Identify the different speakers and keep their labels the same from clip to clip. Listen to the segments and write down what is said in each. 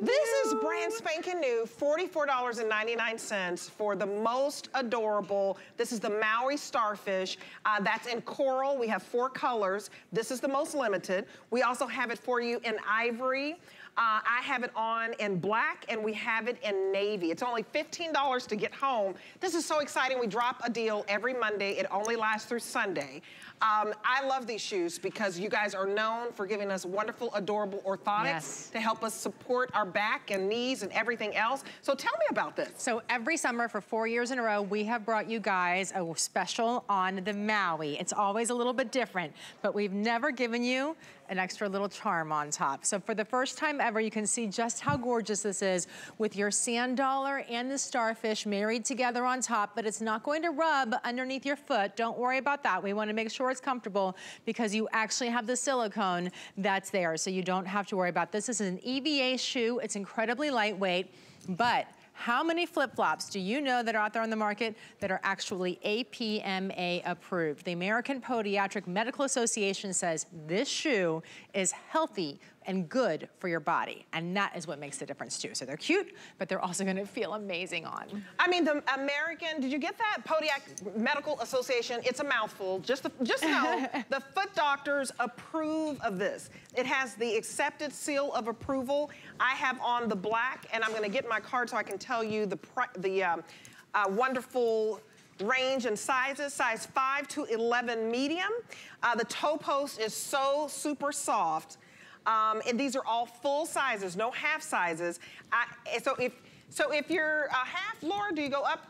Speaker 1: This is brand spanking new, $44.99 for the most adorable. This is the Maui Starfish. Uh, that's in coral. We have four colors. This is the most limited. We also have it for you in ivory. Uh, I have it on in black and we have it in navy. It's only $15 to get home. This is so exciting. We drop a deal every Monday. It only lasts through Sunday. Um, I love these shoes because you guys are known for giving us wonderful, adorable orthotics yes. to help us support our back and knees and everything else. So tell me about this.
Speaker 2: So every summer for four years in a row, we have brought you guys a special on the Maui. It's always a little bit different, but we've never given you an extra little charm on top. So for the first time ever, you can see just how gorgeous this is with your sand dollar and the starfish married together on top, but it's not going to rub underneath your foot. Don't worry about that. We wanna make sure it's comfortable because you actually have the silicone that's there. So you don't have to worry about this. This is an EVA shoe. It's incredibly lightweight, but how many flip-flops do you know that are out there on the market that are actually APMA approved? The American Podiatric Medical Association says this shoe is healthy and good for your body. And that is what makes the difference too. So they're cute, but they're also gonna feel amazing on.
Speaker 1: I mean, the American, did you get that? Podiatric Medical Association, it's a mouthful. Just, just know, the foot doctors approve of this. It has the accepted seal of approval. I have on the black, and I'm gonna get my card so I can tell you the, the um, uh, wonderful range and sizes, size 5 to 11 medium. Uh, the toe post is so super soft. Um, and these are all full sizes, no half sizes. I, so if so if you're a half, Laura, do you go up?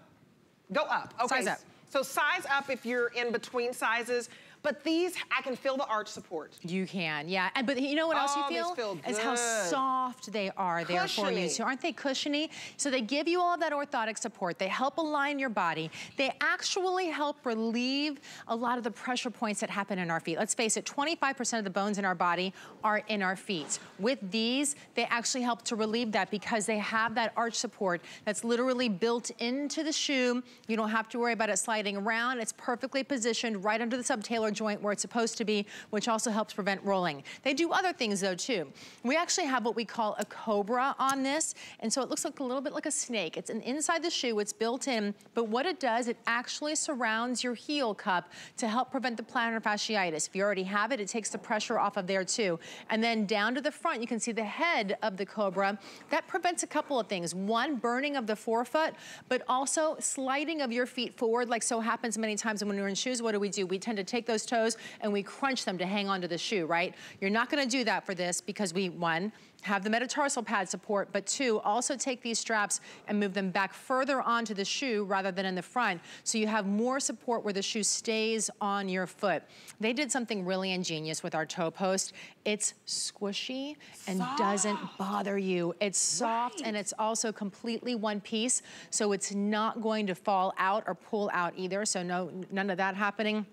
Speaker 1: Go up.
Speaker 2: Okay. Size up.
Speaker 1: So size up if you're in between sizes. But these, I can feel the arch support.
Speaker 2: You can, yeah. And But you know what else
Speaker 1: oh,
Speaker 2: you feel?
Speaker 1: feel
Speaker 2: is how soft they are there for you. So aren't they cushiony? So they give you all of that orthotic support. They help align your body. They actually help relieve a lot of the pressure points that happen in our feet. Let's face it, 25% of the bones in our body are in our feet. With these, they actually help to relieve that because they have that arch support that's literally built into the shoe. You don't have to worry about it sliding around. It's perfectly positioned right under the subtalar joint where it's supposed to be, which also helps prevent rolling. They do other things though too. We actually have what we call a cobra on this, and so it looks like a little bit like a snake. It's an inside the shoe, it's built in, but what it does, it actually surrounds your heel cup to help prevent the plantar fasciitis. If you already have it, it takes the pressure off of there too. And then down to the front, you can see the head of the cobra. That prevents a couple of things. One, burning of the forefoot, but also sliding of your feet forward, like so happens many times when we're in shoes. What do we do? We tend to take those toes and we crunch them to hang onto the shoe, right? You're not gonna do that for this because we, one, have the metatarsal pad support, but two, also take these straps and move them back further onto the shoe rather than in the front. So you have more support where the shoe stays on your foot. They did something really ingenious with our toe post. It's squishy and soft. doesn't bother you. It's soft right. and it's also completely one piece. So it's not going to fall out or pull out either. So no, none of that happening.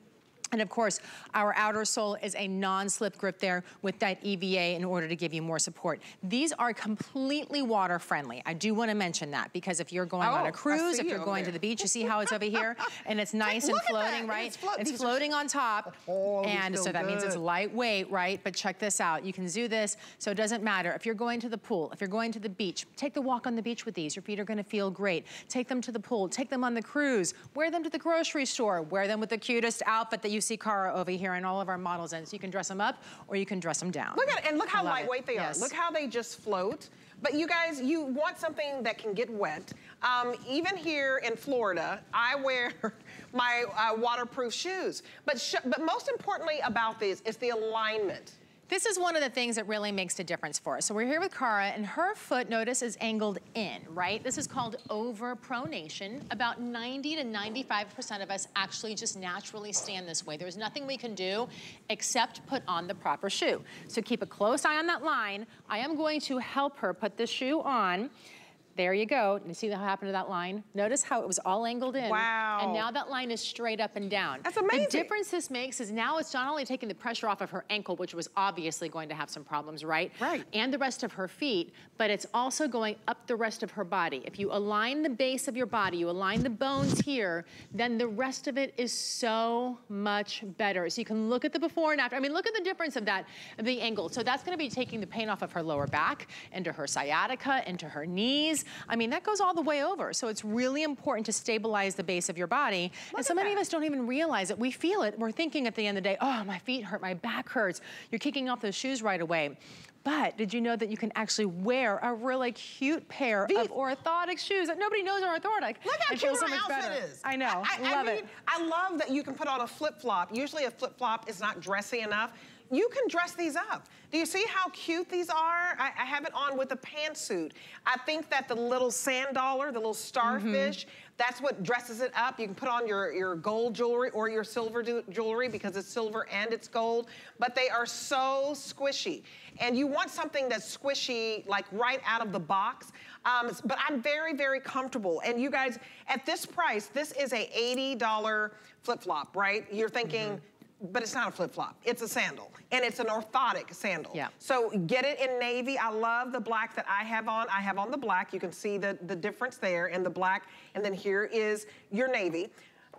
Speaker 2: And of course, our outer sole is a non-slip grip there with that EVA in order to give you more support. These are completely water friendly. I do want to mention that because if you're going oh, on a cruise, if you're going there. to the beach, you see how it's over here and it's nice and floating, right? It's, float it's floating on top. Oh, and so that good. means it's lightweight, right? But check this out. You can do this so it doesn't matter. If you're going to the pool, if you're going to the beach, take the walk on the beach with these. Your feet are going to feel great. Take them to the pool. Take them on the cruise. Wear them to the grocery store. Wear them with the cutest outfit that you see Cara over here and all of our models in. So you can dress them up or you can dress them down.
Speaker 1: Look at it, and look how lightweight it. they yes. are. Look how they just float. But you guys, you want something that can get wet. Um, even here in Florida, I wear my uh, waterproof shoes. But, but most importantly about these is the alignment.
Speaker 2: This is one of the things that really makes a difference for us. So we're here with Cara and her foot, notice, is angled in, right? This is called overpronation. About 90 to 95% of us actually just naturally stand this way. There's nothing we can do except put on the proper shoe. So keep a close eye on that line. I am going to help her put the shoe on there you go. You see what happened to that line? Notice how it was all angled in.
Speaker 1: Wow.
Speaker 2: And now that line is straight up and down.
Speaker 1: That's amazing.
Speaker 2: The difference this makes is now it's not only taking the pressure off of her ankle, which was obviously going to have some problems, right?
Speaker 1: Right.
Speaker 2: And the rest of her feet, but it's also going up the rest of her body. If you align the base of your body, you align the bones here, then the rest of it is so much better. So you can look at the before and after. I mean, look at the difference of that, of the angle. So that's gonna be taking the pain off of her lower back, into her sciatica, into her knees. I mean, that goes all the way over. So it's really important to stabilize the base of your body.
Speaker 1: Look
Speaker 2: and so many of us don't even realize it. We feel it. We're thinking at the end of the day, oh, my feet hurt, my back hurts. You're kicking off those shoes right away. But did you know that you can actually wear a really cute pair of orthotic shoes that nobody knows are orthotic?
Speaker 1: Look how
Speaker 2: and
Speaker 1: cute
Speaker 2: so much
Speaker 1: outfit
Speaker 2: better.
Speaker 1: is.
Speaker 2: I know,
Speaker 1: I,
Speaker 2: love
Speaker 1: I mean,
Speaker 2: it.
Speaker 1: I love that you can put on a flip-flop. Usually a flip-flop is not dressy enough. You can dress these up. Do you see how cute these are? I, I have it on with a pantsuit. I think that the little sand dollar, the little starfish, that's what dresses it up. You can put on your, your gold jewelry or your silver jewelry because it's silver and it's gold, but they are so squishy. And you want something that's squishy, like right out of the box. Um, but I'm very, very comfortable. And you guys, at this price, this is a $80 flip-flop, right? You're thinking, but it's not a flip-flop, it's a sandal. And it's an orthotic sandal.
Speaker 2: Yeah.
Speaker 1: So get it in navy. I love the black that I have on. I have on the black. You can see the, the difference there in the black. And then here is your navy.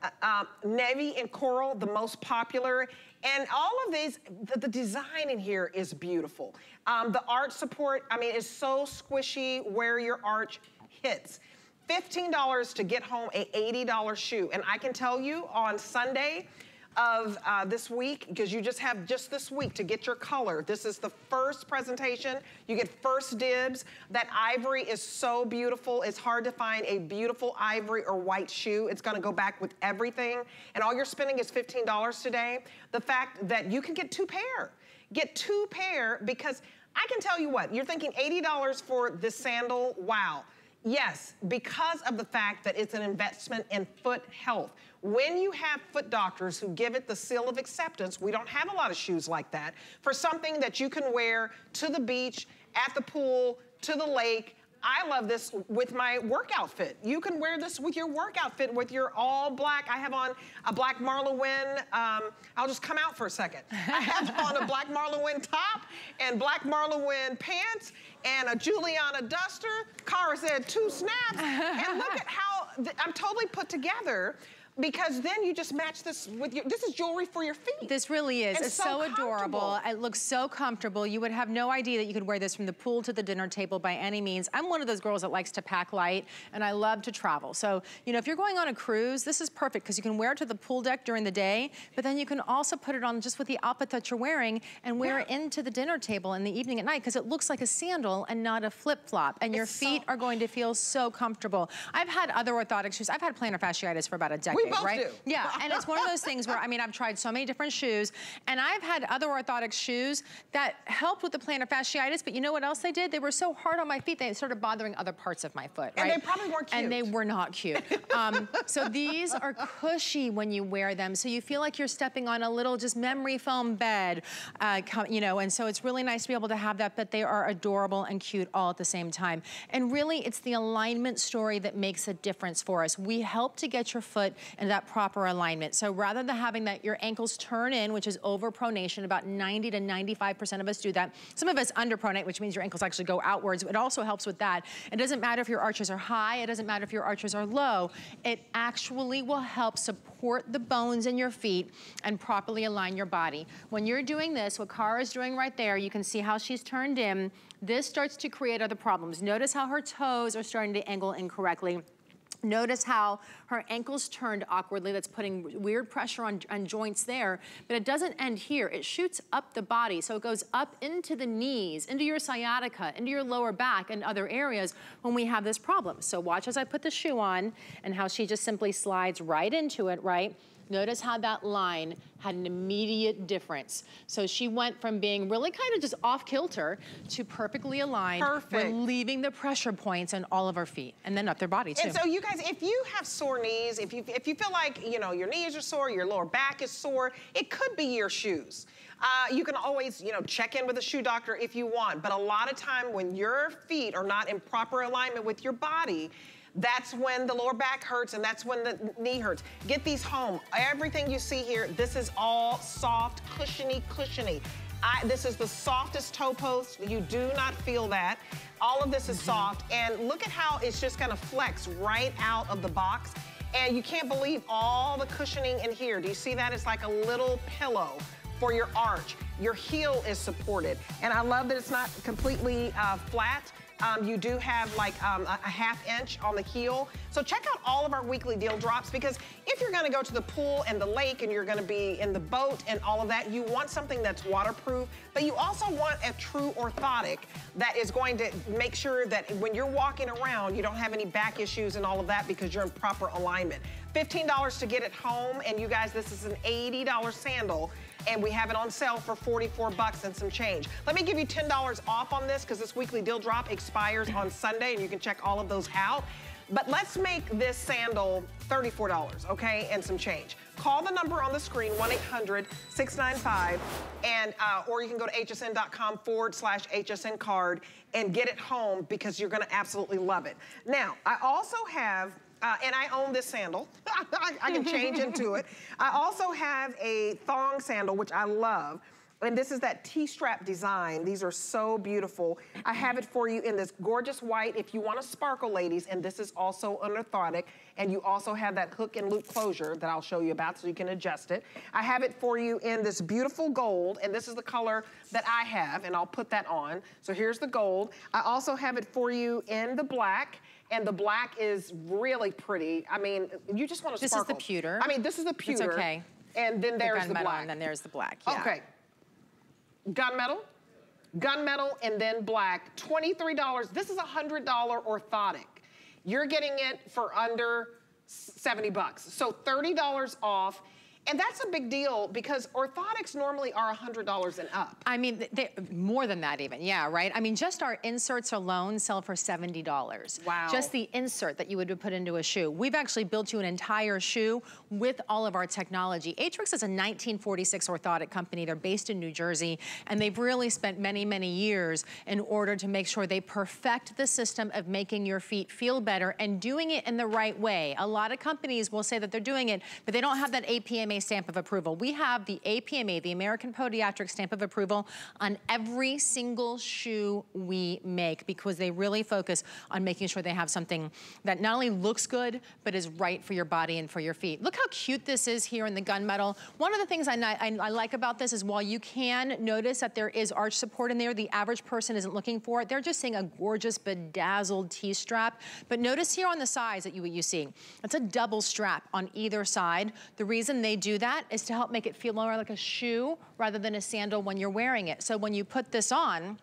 Speaker 1: Uh, um, navy and coral, the most popular. And all of these, the, the design in here is beautiful. Um, the arch support, I mean, is so squishy where your arch hits. $15 to get home a $80 shoe. And I can tell you on Sunday, of uh, this week because you just have just this week to get your color. This is the first presentation. You get first dibs. That ivory is so beautiful. It's hard to find a beautiful ivory or white shoe. It's gonna go back with everything. And all you're spending is $15 today. The fact that you can get two pair. Get two pair because I can tell you what, you're thinking $80 for this sandal, wow. Yes, because of the fact that it's an investment in foot health. When you have foot doctors who give it the seal of acceptance, we don't have a lot of shoes like that, for something that you can wear to the beach, at the pool, to the lake. I love this with my work outfit. You can wear this with your work outfit with your all black. I have on a black Marla Wynne. Um, I'll just come out for a second. I have on a black Marla Wynne top and black Marla Wynne pants and a Juliana duster. Cara said two snaps. and look at how I'm totally put together because then you just match this with your, this is jewelry for your feet.
Speaker 2: This really is.
Speaker 1: And
Speaker 2: it's
Speaker 1: so
Speaker 2: so, adorable. It looks so comfortable. You would have no idea that you could wear this from the pool to the dinner table by any means. I'm one of those girls that likes to pack light and I love to travel. So, you know, if you're going on a cruise, this is perfect because you can wear it to the pool deck during the day, but then you can also put it on just with the outfit that you're wearing and wear it into the dinner table in the evening at night because it looks like a sandal and not a flip-flop. And your
Speaker 1: It's so-
Speaker 2: feet are going to feel so comfortable. I've had other orthotic shoes. I've had plantar fasciitis for about a decade, right?
Speaker 1: do.
Speaker 2: Yeah, and it's one of those things where, I mean, I've tried so many different shoes, and I've had other orthotic shoes that helped with the plantar fasciitis, but you know what else they did? They were so hard on my feet, they started bothering other parts of my foot,
Speaker 1: And they probably weren't
Speaker 2: And they were not cute. um, so these are cushy when you wear them, so you feel like you're stepping on a little just memory foam bed, uh, you know, and so it's really nice to be able to have that, but they are adorable and cute all at the same time. And really, it's the alignment story that makes a difference for us. We help to get your foot in that proper alignment. So rather than having that your ankles turn in, which is overpronation, about 90 to 95% of us do that. Some of us underpronate, which means your ankles actually go outwards. It also helps with that. It doesn't matter if your arches are high, it doesn't matter if your arches are low. It actually will help support the bones in your feet and properly align your body. When you're doing this, what Kara's doing right there, you can see how she's turned in. This starts to create other problems. Notice how her toes are starting to angle incorrectly. Notice how her ankles turned awkwardly. That's putting weird pressure on, on joints there. But it doesn't end here. It shoots up the body. So it goes up into the knees, into your sciatica, into your lower back and other areas when we have this problem. So watch as I put the shoe on and how she just simply slides right into it, right? Notice how that line had an immediate difference. So she went from being really kind of just off kilter to perfectly aligned.
Speaker 1: Perfect.
Speaker 2: Leaving the pressure points in all of our feet and then up their body too.
Speaker 1: And so you guys, if you have sore knees, if you if you feel like you know your knees are sore, your lower back is sore, it could be your shoes. Uh, you can always, you know, check in with a shoe doctor if you want, but a lot of time when your feet are not in proper alignment with your body, that's when the lower back hurts and that's when the knee hurts. Get these home. Everything you see here, this is all soft, cushiony, cushiony. I, this is the softest toe post. You do not feel that. All of this is mm-hmm. soft. And look at how it's just gonna flex right out of the box. And you can't believe all the cushioning in here. Do you see that? It's like a little pillow for your arch. Your heel is supported. And I love that it's not completely uh, flat. Um, you do have like um, a, a, half inch on the heel. So check out all of our weekly deal drops because if you're gonna go to the pool and the lake and you're gonna be in the boat and all of that, you want something that's waterproof, but you also want a true orthotic that is going to make sure that when you're walking around, you don't have any back issues and all of that because you're in proper alignment. $15 to get it home, and you guys, this is an $80 sandal and we have it on sale for 44 bucks and some change. Let me give you $10 off on this because this weekly deal drop expires on Sunday and you can check all of those out. But let's make this sandal $34, okay, and some change. Call the number on the screen, 1-800-695, and uh, or you can go to hsn.com forward slash hsn card and get it home because you're gonna absolutely love it. Now, I also have uh, and I own this sandal. I can change into it. I also have a thong sandal, which I love. And this is that T-strap design. These are so beautiful. I have it for you in this gorgeous white if you want to sparkle, ladies. And this is also an orthotic. And you also have that hook and loop closure that I'll show you about so you can adjust it. I have it for you in this beautiful gold. And this is the color that I have. And I'll put that on. So here's the gold. I also have it for you in the black and the black is really pretty. I mean, you just want to
Speaker 2: This
Speaker 1: sparkle.
Speaker 2: is the pewter.
Speaker 1: I mean, this is the pewter.
Speaker 2: It's okay.
Speaker 1: And then there's the, the black.
Speaker 2: And then there's the black, yeah.
Speaker 1: Okay. Gunmetal, gunmetal, and then black. $23. This is a $100 orthotic. You're getting it for under 70 bucks. So $30 off. And that's a big deal because orthotics normally are $100 and up.
Speaker 2: I mean, they, more than that even, yeah, right? I mean, just our inserts alone sell for $70.
Speaker 1: Wow.
Speaker 2: Just the insert that you would put into a shoe. We've actually built you an entire shoe with all of our technology. Aetrex is a 1946 orthotic company. They're based in New Jersey, and they've really spent many, many years in order to make sure they perfect the system of making your feet feel better and doing it in the right way. A lot of companies will say that they're doing it, but they don't have that APMA stamp of approval. We have the APMA, the American Podiatric Stamp of Approval, on every single shoe we make because they really focus on making sure they have something that not only looks good, but is right for your body and for your feet. Look how cute this is here in the gunmetal. One of the things I, I, I like about this is while you can notice that there is arch support in there, the average person isn't looking for it. They're just seeing a gorgeous bedazzled T-strap. But notice here on the sides that you, you see, it's a double strap on either side. The reason they do that is to help make it feel more like a shoe rather than a sandal when you're wearing it. So when you put this on,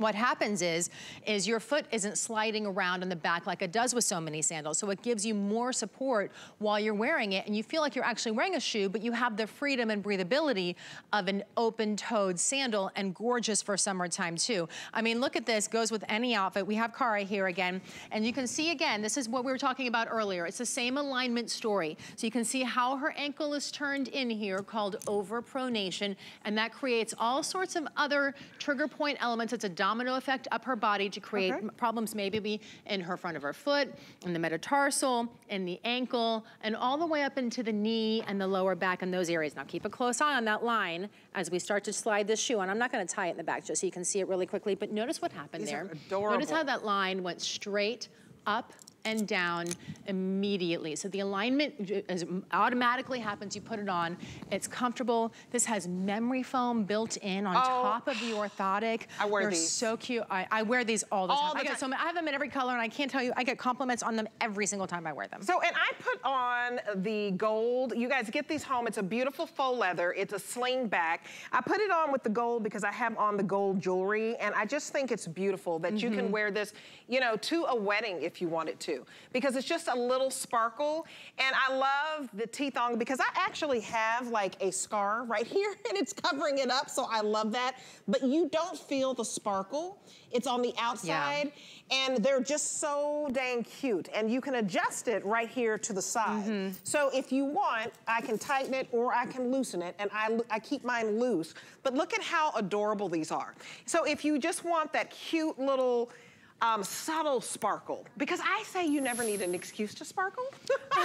Speaker 2: what happens is, is your foot isn't sliding around in the back like it does with so many sandals. So it gives you more support while you're wearing it and you feel like you're actually wearing a shoe, but you have the freedom and breathability of an open-toed sandal and gorgeous for summertime too. I mean, look at this, goes with any outfit. We have Cara here again, and you can see again, this is what we were talking about earlier. It's the same alignment story. So you can see how her ankle is turned in here called overpronation, and that creates all sorts of other trigger point elements. It's a domino effect up her body to create okay. problems maybe in her front of her foot, in the metatarsal, in the ankle, and all the way up into the knee and the lower back and those areas. Now keep a close eye on that line as we start to slide this shoe on. I'm not gonna tie it in the back just so you can see it really quickly, but notice what happened
Speaker 1: These
Speaker 2: there.
Speaker 1: Notice
Speaker 2: how that line went straight up and down immediately. So the alignment automatically happens, you put it on, it's comfortable. This has memory foam built in on oh. top of the orthotic.
Speaker 1: I wear
Speaker 2: They're
Speaker 1: these.
Speaker 2: so cute. I, I, wear these all the
Speaker 1: all
Speaker 2: time.
Speaker 1: The
Speaker 2: I, get so many, I have them in every color and I can't tell you, I get compliments on them every single time I wear them.
Speaker 1: So, and I put on the gold. You guys get these home. It's a beautiful faux leather. It's a sling back. I put it on with the gold because I have on the gold jewelry and I just think it's beautiful that mm -hmm. you can mm-hmm. wear this, you know, to a wedding if you wanted to to because it's just a little sparkle. And I love the T-thong because I actually have like a scar right here and it's covering it up. So I love that. But you don't feel the sparkle. It's on the outside. Yeah and they're just so dang cute. And you can adjust it right here to the side. Mm -hmm. So if you want, I can tighten it or I can loosen it, and I, I keep mine loose. But look at how adorable these are. So if you just want that cute little um, subtle sparkle. Because I say you never need an excuse to sparkle. sparkle,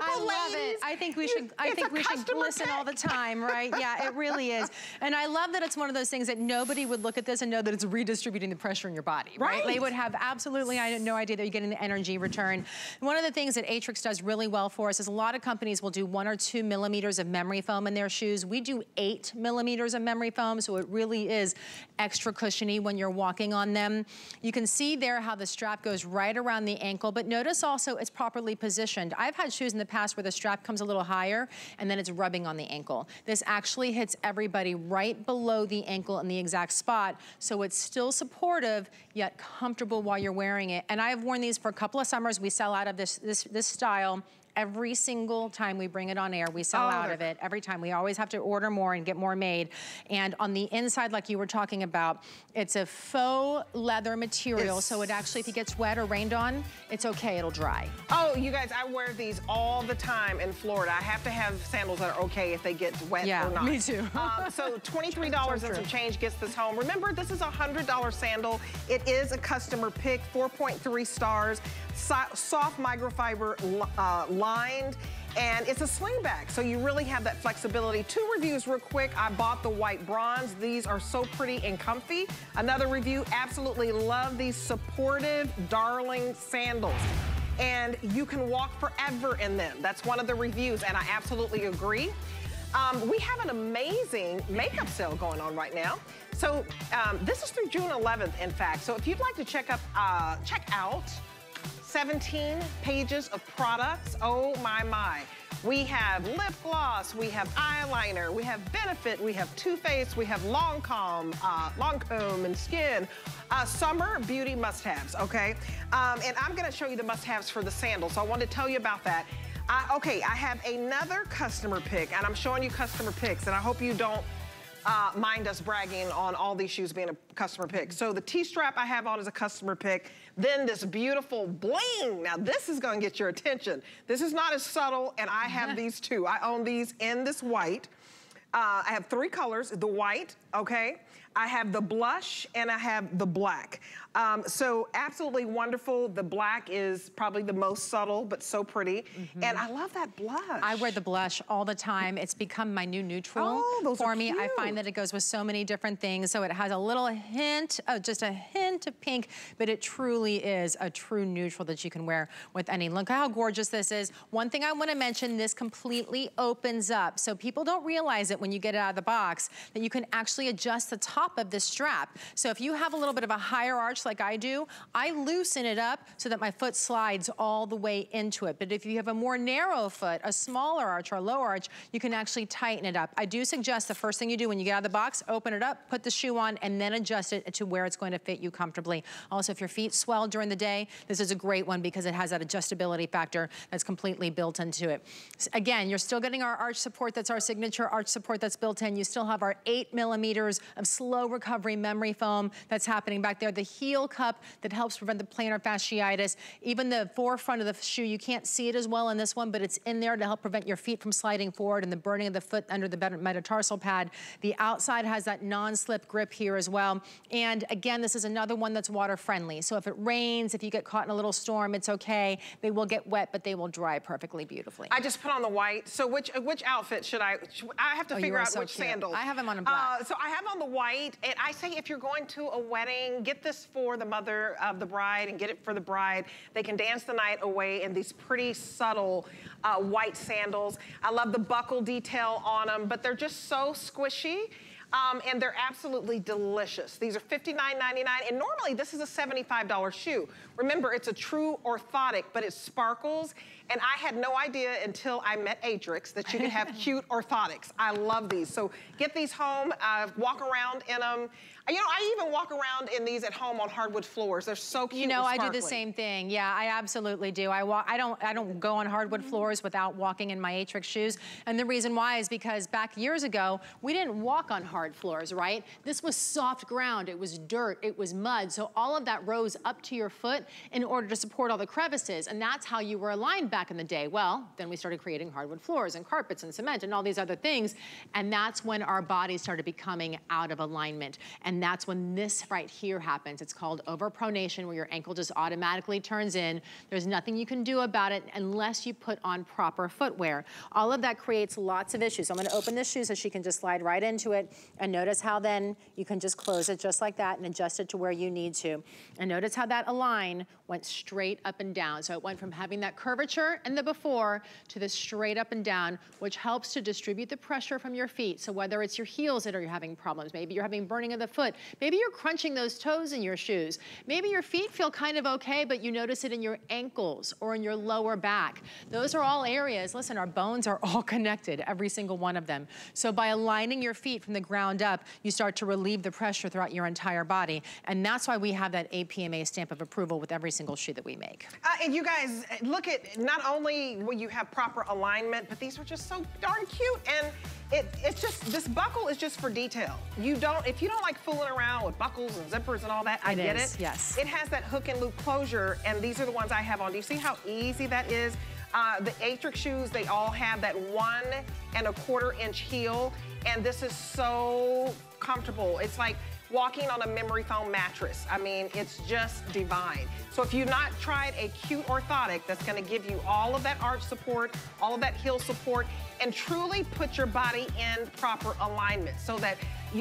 Speaker 1: I
Speaker 2: love
Speaker 1: ladies.
Speaker 2: it. I think we should. I think we should listen all the time, right? Yeah, it really is. And I love that it's one of those things that nobody would look at this and know that it's redistributing the pressure in your body, right? right? They would have absolutely I had no idea that you're getting the energy return. One of the things that Aetrex does really well for us is a lot of companies will do one or two millimeters of memory foam in their shoes. We do eight millimeters of memory foam, so it really is extra cushiony when you're walking on them. You can see there how the strap goes right around the ankle, but notice also it's properly positioned. I've had shoes in the past where the strap comes a little higher and then it's rubbing on the ankle. This actually hits everybody right below the ankle in the exact spot, so it's still supportive, yet comfortable while you're wearing it. And I have worn these for a couple of summers. We sell out of this, this, this style every single time we bring it on air, we sell oh. out of it. Every time. We always have to order more and get more made. And on the inside, like you were talking about, it's a faux leather material. It's... So it actually, if it gets wet or rained on, it's okay, it'll dry.
Speaker 1: Oh, you guys, I wear these all the time in Florida. I have to have sandals that are okay if they get wet
Speaker 2: yeah,
Speaker 1: or not.
Speaker 2: me too.
Speaker 1: um, so $23 so and some change gets this home. Remember, this is a $100 sandal. It is a customer pick, 4.3 stars, so soft microfiber uh, lined, and it's a slingback, so you really have that flexibility. Two reviews real quick. I bought the white bronze. These are so pretty and comfy. Another review, absolutely love these supportive, darling sandals and you can walk forever in them. That's one of the reviews, and I absolutely agree. Um, we have an amazing makeup sale going on right now. So um, this is through June 11th, in fact. So if you'd like to check up, uh, check out 17 pages of products. Oh my, my. We have lip gloss, we have eyeliner, we have Benefit, we have Too Faced, we have Lancome, uh, Lancome and Skin. Uh, summer beauty must-haves, okay? Um, and I'm gonna show you the must-haves for the sandals. So I want to tell you about that. I, okay, I have another customer pick, and I'm showing you customer picks, and I hope you don't uh, mind us bragging on all these shoes being a customer pick. So the T-strap I have on is a customer pick. Then this beautiful bling. Now this is gonna get your attention. This is not as subtle, and I have these too. I own these in this white. Uh, I have three colors, the white, okay? I have the blush and I have the black. Um, so absolutely wonderful. The black is probably the most subtle, but so pretty. Mm -hmm. And I love that blush.
Speaker 2: I wear the blush all the time. It's become my new neutral
Speaker 1: oh,
Speaker 2: for me.
Speaker 1: Cute.
Speaker 2: I find that it goes with so many different things. So it has a little hint, of just a hint of pink, but it truly is a true neutral that you can wear with any. Look how gorgeous this is. One thing I wanna mention, this completely opens up. So people don't realize it when you get it out of the box, that you can actually adjust the top of this strap. So if you have a little bit of a higher arch like I do, I loosen it up so that my foot slides all the way into it. But if you have a more narrow foot, a smaller arch or a low arch, you can actually tighten it up. I do suggest the first thing you do when you get out of the box, open it up, put the shoe on, and then adjust it to where it's going to fit you comfortably. Also, if your feet swell during the day, this is a great one because it has that adjustability factor that's completely built into it. Again, you're still getting our arch support. That's our signature arch support that's built in. You still have our eight millimeters of slow recovery memory foam that's happening back there. The heel cup that helps prevent the plantar fasciitis. Even the forefront of the shoe, you can't see it as well in this one, but it's in there to help prevent your feet from sliding forward and the burning of the foot under the metatarsal pad. The outside has that non-slip grip here as well. And again, this is another one that's water friendly. So if it rains, if you get caught in a little storm, it's okay. They will get wet, but they will dry perfectly beautifully.
Speaker 1: I just put on the white. So which which outfit should I, I have to oh, figure out so which
Speaker 2: cute.
Speaker 1: sandals.
Speaker 2: I have them on a black.
Speaker 1: Uh, so I have on the white, and I say if you're going to a wedding, get this for the mother of the bride and get it for the bride. They can dance the night away in these pretty subtle uh, white sandals. I love the buckle detail on them, but they're just so squishy. Um, and they're absolutely delicious. These are $59.99, and normally this is a $75 shoe. Remember, it's a true orthotic, but it sparkles, and I had no idea until I met Aetrex that you could have cute orthotics. I love these. So get these home, uh, walk around in them. You know, I even walk around in these at home on hardwood floors. They're so cute
Speaker 2: You know, I do the same thing. Yeah, I absolutely do. I walk. I don't. I don't go on hardwood mm-hmm. floors without walking in my Aetrex shoes. And the reason why is because back years ago, we didn't walk on hard floors, right? This was soft ground. It was dirt. It was mud. So all of that rose up to your foot in order to support all the crevices. And that's how you were aligned back in the day. Well, then we started creating hardwood floors and carpets and cement and all these other things. And that's when our bodies started becoming out of alignment. And that's when this right here happens. It's called overpronation, where your ankle just automatically turns in. There's nothing you can do about it unless you put on proper footwear. All of that creates lots of issues. I'm gonna open this shoe so she can just slide right into it. And notice how then you can just close it just like that and adjust it to where you need to. And notice how that align went straight up and down. So it went from having that curvature in the before to the straight up and down, which helps to distribute the pressure from your feet. So whether it's your heels that are having problems, maybe you're having burning of the foot, maybe you're crunching those toes in your shoes, maybe your feet feel kind of okay, but you notice it in your ankles or in your lower back. Those are all areas, listen, our bones are all connected, every single one of them. So by aligning your feet from the ground up, you start to relieve the pressure throughout your entire body. And that's why we have that APMA stamp of approval with every single shoe that we make.
Speaker 1: Uh, and you guys, look at, not only will you have proper alignment, but these are just so darn cute. And it, it's just, this buckle is just for detail. You don't, if you don't like fooling around with buckles and zippers and all that, I
Speaker 2: it
Speaker 1: get
Speaker 2: is,
Speaker 1: it.
Speaker 2: yes.
Speaker 1: It has that hook and loop closure, and these are the ones I have on. Do you see how easy that is? Uh, the Aetrex shoes, they all have that one and a quarter inch heel, and this is so comfortable. It's like walking on a memory foam mattress. I mean, it's just divine. So if you've not tried a cute orthotic that's gonna give you all of that arch support, all of that heel support, and truly put your body in proper alignment so that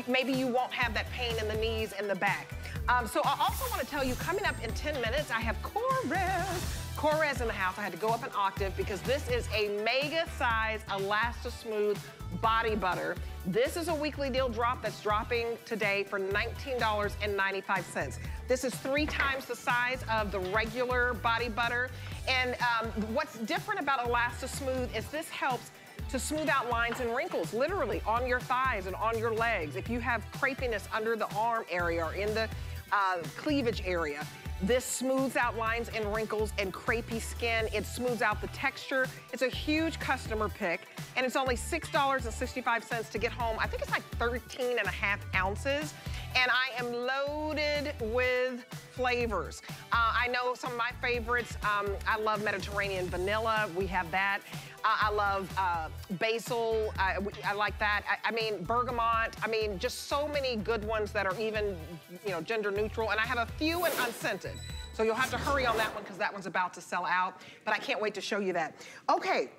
Speaker 1: maybe you won't have that pain in the knees and the back. Um, so I also wanna tell you, coming up in 10 minutes, I have Korres. Korres in the house. I had to go up an octave because this is a mega size Elastismooth body butter. This is a weekly deal drop that's dropping today for $19.95. This is three times the size of the regular body butter. And um, what's different about Elastismooth is this helps to smooth out lines and wrinkles, literally on your thighs and on your legs. If you have crepiness under the arm area or in the uh, cleavage area, this smooths out lines and wrinkles and crepey skin. It smooths out the texture. It's a huge customer pick, and it's only $6.65 to get home. I think it's like 13 and a half ounces, and I am loaded with flavors. Uh, I know some of my favorites. Um, I love Mediterranean vanilla. We have that. Uh, I love uh, basil. I, I, like that. I, I, mean, bergamot. I mean, just so many good ones that are even, you know, gender neutral. And I have a few and unscented. So you'll have to hurry on that one because that one's about to sell out. But I can't wait to show you that. Okay,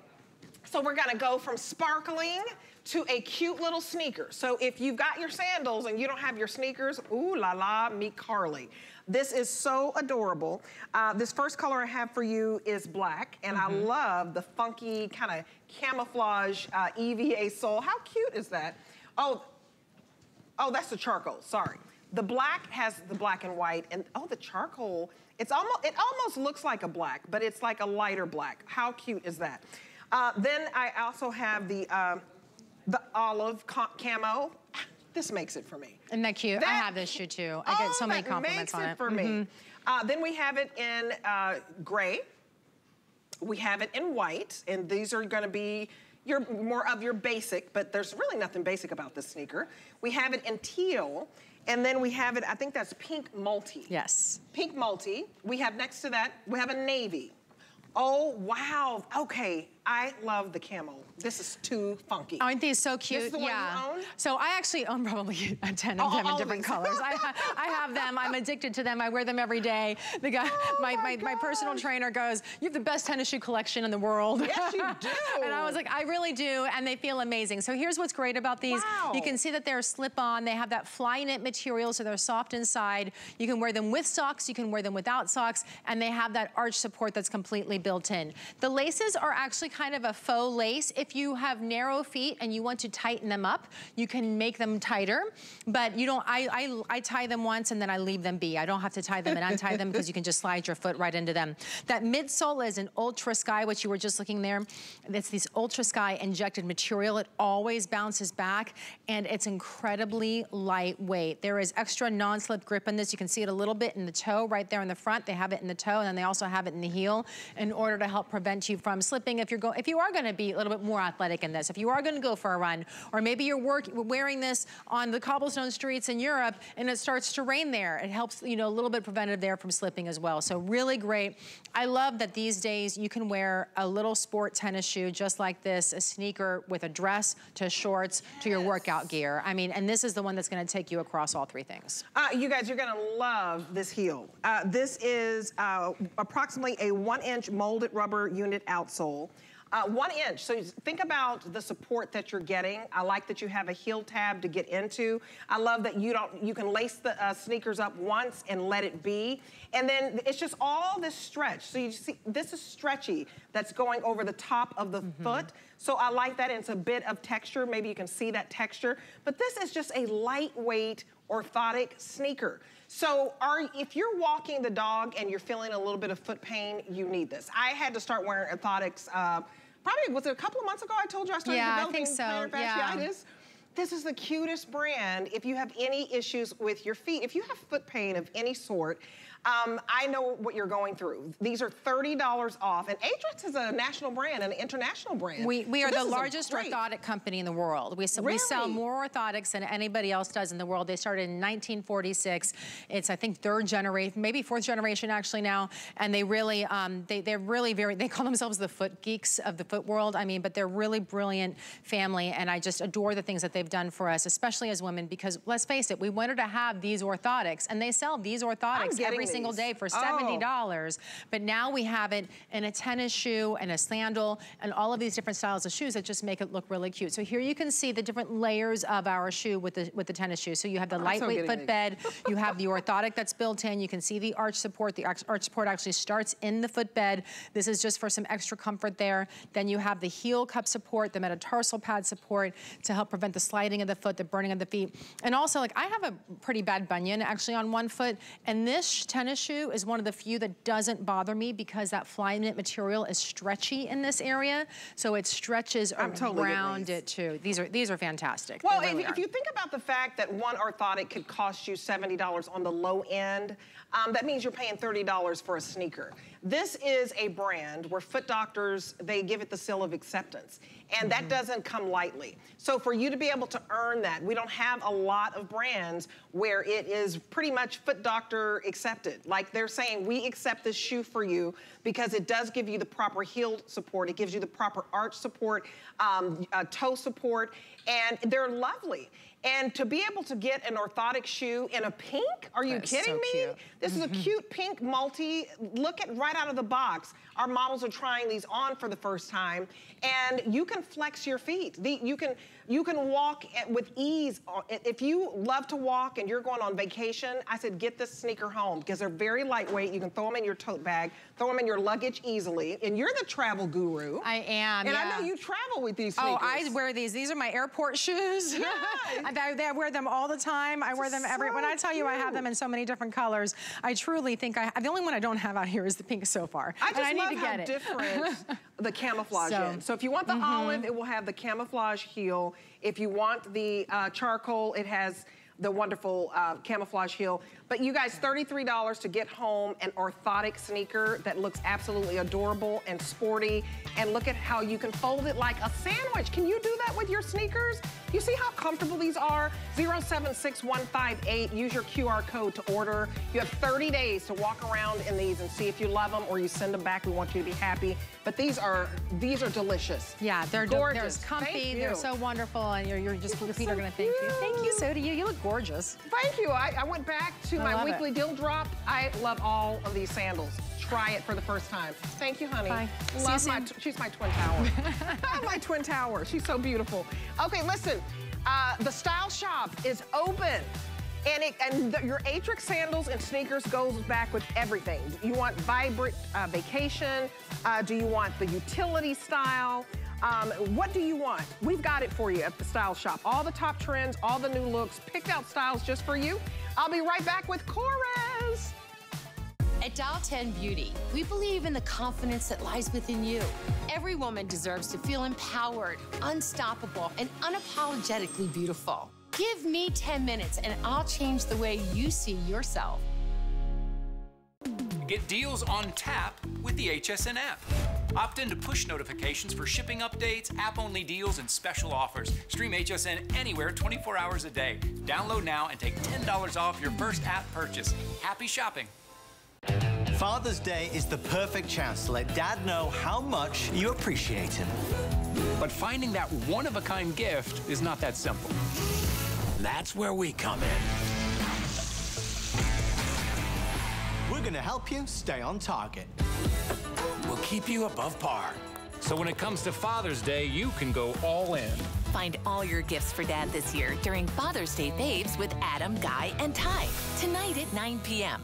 Speaker 1: so we're gonna go from sparkling to a cute little sneaker. So if you've got your sandals and you don't have your sneakers, ooh la la, meet Carly. This is so adorable. Uh, this first color I have for you is black, and mm -hmm. I mm-hmm. love the funky kind of camouflage uh, EVA sole. How cute is that? Oh, oh, that's the charcoal, sorry. The black has the black and white, and oh, the charcoal, it's almost, it almost looks like a black, but it's like a lighter black. How cute is that? Uh, then I also have the, uh, the olive camo. This makes it for me.
Speaker 2: Isn't that cute? That, I have this shoe too. I oh, get so many compliments on
Speaker 1: it.
Speaker 2: it
Speaker 1: for mm -hmm. me. Mm-hmm. Uh, then we have it in uh, gray. We have it in white, and these are gonna be your more of your basic, but there's really nothing basic about this sneaker. We have it in teal, and then we have it, I think that's pink multi.
Speaker 2: Yes.
Speaker 1: Pink multi. We have next to that, we have a navy. Oh, wow. Okay, I love the camel. This is too funky.
Speaker 2: Aren't these so cute?
Speaker 1: This is the
Speaker 2: yeah.
Speaker 1: one you own?
Speaker 2: So I actually own probably a 10 of them in different colors. I, I, have them. I'm addicted to them. I wear them every day. The guy, oh my, my, my, personal trainer goes, you have the best tennis shoe collection in the world.
Speaker 1: Yes, you do.
Speaker 2: and I was like, I really do. And they feel amazing. So here's what's great about these.
Speaker 1: Wow.
Speaker 2: You can see that they're slip-on. They have that fly knit material, so they're soft inside. You can wear them with socks. You can wear them without socks. And they have that arch support that's completely built in. The laces are actually kind of a faux lace. If you have narrow feet and you want to tighten them up, you can make them tighter. But you don't, I, I, I tie them once and then I leave them be. I don't have to tie them and untie them because you can just slide your foot right into them. That midsole is an Ultra Sky, which you were just looking there. It's this Ultra Sky injected material. It always bounces back and it's incredibly lightweight. There is extra non-slip grip in this. You can see it a little bit in the toe right there in the front. They have it in the toe and then they also have it in the heel in order to help prevent you from slipping if you're go if you are going to be a little bit more athletic in this. If you are going to go for a run or maybe you're work wearing this on the cobblestone streets in Europe and it starts to rain there. It helps, you know, a little bit preventative there from slipping as well. So really great. I love that these days you can wear a little sport tennis shoe just like this, a sneaker with a dress to shorts yes. to your workout gear. I mean, and this is the one that's going to take you across all three things.
Speaker 1: Uh, you guys, you're going to love this heel. Uh, this is uh, approximately a one inch molded rubber unit outsole. Uh, one inch, so think about the support that you're getting. I like that you have a heel tab to get into. I love that you don't, you can lace the uh, sneakers up once and let it be. And then it's just all this stretch. So you see, this is stretchy that's going over the top of the mm -hmm. foot. So I like that, it's a bit of texture. Maybe you can see that texture. But this is just a lightweight orthotic sneaker. So are, if you're walking the dog and you're feeling a little bit of foot pain, you need this. I had to start wearing orthotics uh, probably, was it a couple of months ago I told you I started
Speaker 2: yeah,
Speaker 1: developing
Speaker 2: I think so.
Speaker 1: plantar fasciitis? Yeah. This is the cutest brand if you have any issues with your feet. If you have foot pain of any sort, um, I know what you're going through. These are $30 off, and Aetrex is a national brand, an international brand.
Speaker 2: We, we so are the largest orthotic company in the world. We, really? we sell more orthotics than anybody else does in the world. They started in 1946. It's, I think, third generation, maybe fourth generation actually now, and they really, um, they, they're really very, they call themselves the foot geeks of the foot world. I mean, but they're really brilliant family, and I just adore the things that they've done for us, especially as women, because let's face it, we wanted to have these orthotics, and they sell these orthotics every single day for $70. Oh. But now we have it in a tennis shoe and a sandal and all of these different styles of shoes that just make it look really cute. So here you can see the different layers of our shoe with the with the tennis shoe. So you have the oh, lightweight footbed, you have the orthotic that's built in, you can see the arch support. The arch support actually starts in the footbed. This is just for some extra comfort there. Then you have the heel cup support, the metatarsal pad support to help prevent the sliding of the foot, the burning of the feet. And also like I have a pretty bad bunion actually on one foot and this tennis shoe shoe is one of the few that doesn't bother me because that fly knit material is stretchy in this area. So it stretches I'm around totally it too. These are these are fantastic.
Speaker 1: Well, really if, if, you think about the fact that one orthotic could cost you $70 on the low end, um, that means you're paying $30 for a sneaker. This is a brand where foot doctors, they give it the seal of acceptance. And mm -hmm. that mm-hmm. doesn't come lightly. So for you to be able to earn that, we don't have a lot of brands where it is pretty much foot doctor accepted. Like they're saying, we accept this shoe for you because it does give you the proper heel support. It gives you the proper arch support, um, uh, toe support, and they're lovely. And to be able to get an orthotic shoe in a pink, are you kidding so me? Cute. This is a mm-hmm. cute pink multi. Look at right out of the box. Our models are trying these on for the first time, and you can flex your feet. The, you can you can walk with ease. If you love to walk and you're going on vacation, I said get this sneaker home because they're very lightweight. You can throw them in your tote bag, throw them in your luggage easily. And you're the travel guru.
Speaker 2: I am,
Speaker 1: And
Speaker 2: yeah.
Speaker 1: I know you travel with these sneakers.
Speaker 2: Oh, I wear these. These are my airport shoes. Yeah. I, I, wear them all the time. I wear them every, so when I tell you I have them in so many different colors, I truly think I, the only one I don't have out here is the pink so far.
Speaker 1: I just
Speaker 2: I
Speaker 1: love how different the camouflage so, is. So if you want the mm -hmm. olive, it will have the camouflage heel. If you want the uh, charcoal, it has the wonderful uh, camouflage heel. But you guys, $33 to get home an orthotic sneaker that looks absolutely adorable and sporty. And look at how you can fold it like a sandwich. Can you do that with your sneakers? You see how comfortable these are? 076158, use your QR code to order. You have 30 days to walk around in these and see if you love them or you send them back. We want you to be happy. But these are these are delicious.
Speaker 2: Yeah, they're gorgeous. They're comfy. They're so wonderful, and you're, you're just your feet so are gonna thank you. Thank you. So do you. You look gorgeous.
Speaker 1: Thank you. I, I went back to I my weekly it. deal drop. I love all of these sandals. Try it for the first time. Thank you, honey.
Speaker 2: Bye.
Speaker 1: Love my. She's my twin tower. my twin tower. She's so beautiful. Okay, listen. Uh, the Style Shop is open. And, it, and the, your Aetrex sandals and sneakers goes back with everything. You want vibrant uh, vacation? Uh, do you want the utility style? Um, what do you want? We've got it for you at the Style Shop. All the top trends, all the new looks, picked out styles just for you. I'll be right back with Korres.
Speaker 3: At Doll 10 Beauty, we believe in the confidence that lies within you. Every woman deserves to feel empowered, unstoppable, and unapologetically beautiful. Give me 10 minutes and I'll change the way you see yourself.
Speaker 4: Get deals on tap with the HSN app. Opt in to push notifications for shipping updates, app only deals, and special offers. Stream HSN anywhere 24 hours a day. Download now and take $10 off your first app purchase. Happy shopping.
Speaker 5: Father's Day is the perfect chance to let dad know how much you appreciate him.
Speaker 4: But finding that one of a kind gift is not that simple.
Speaker 5: That's where we come in. We're going to help you stay on target.
Speaker 4: We'll keep you above par. So when it comes to Father's Day, you can go all in.
Speaker 6: Find all your gifts for dad this year during Father's Day Faves with Adam, Guy, and Ty. Tonight at 9 p.m.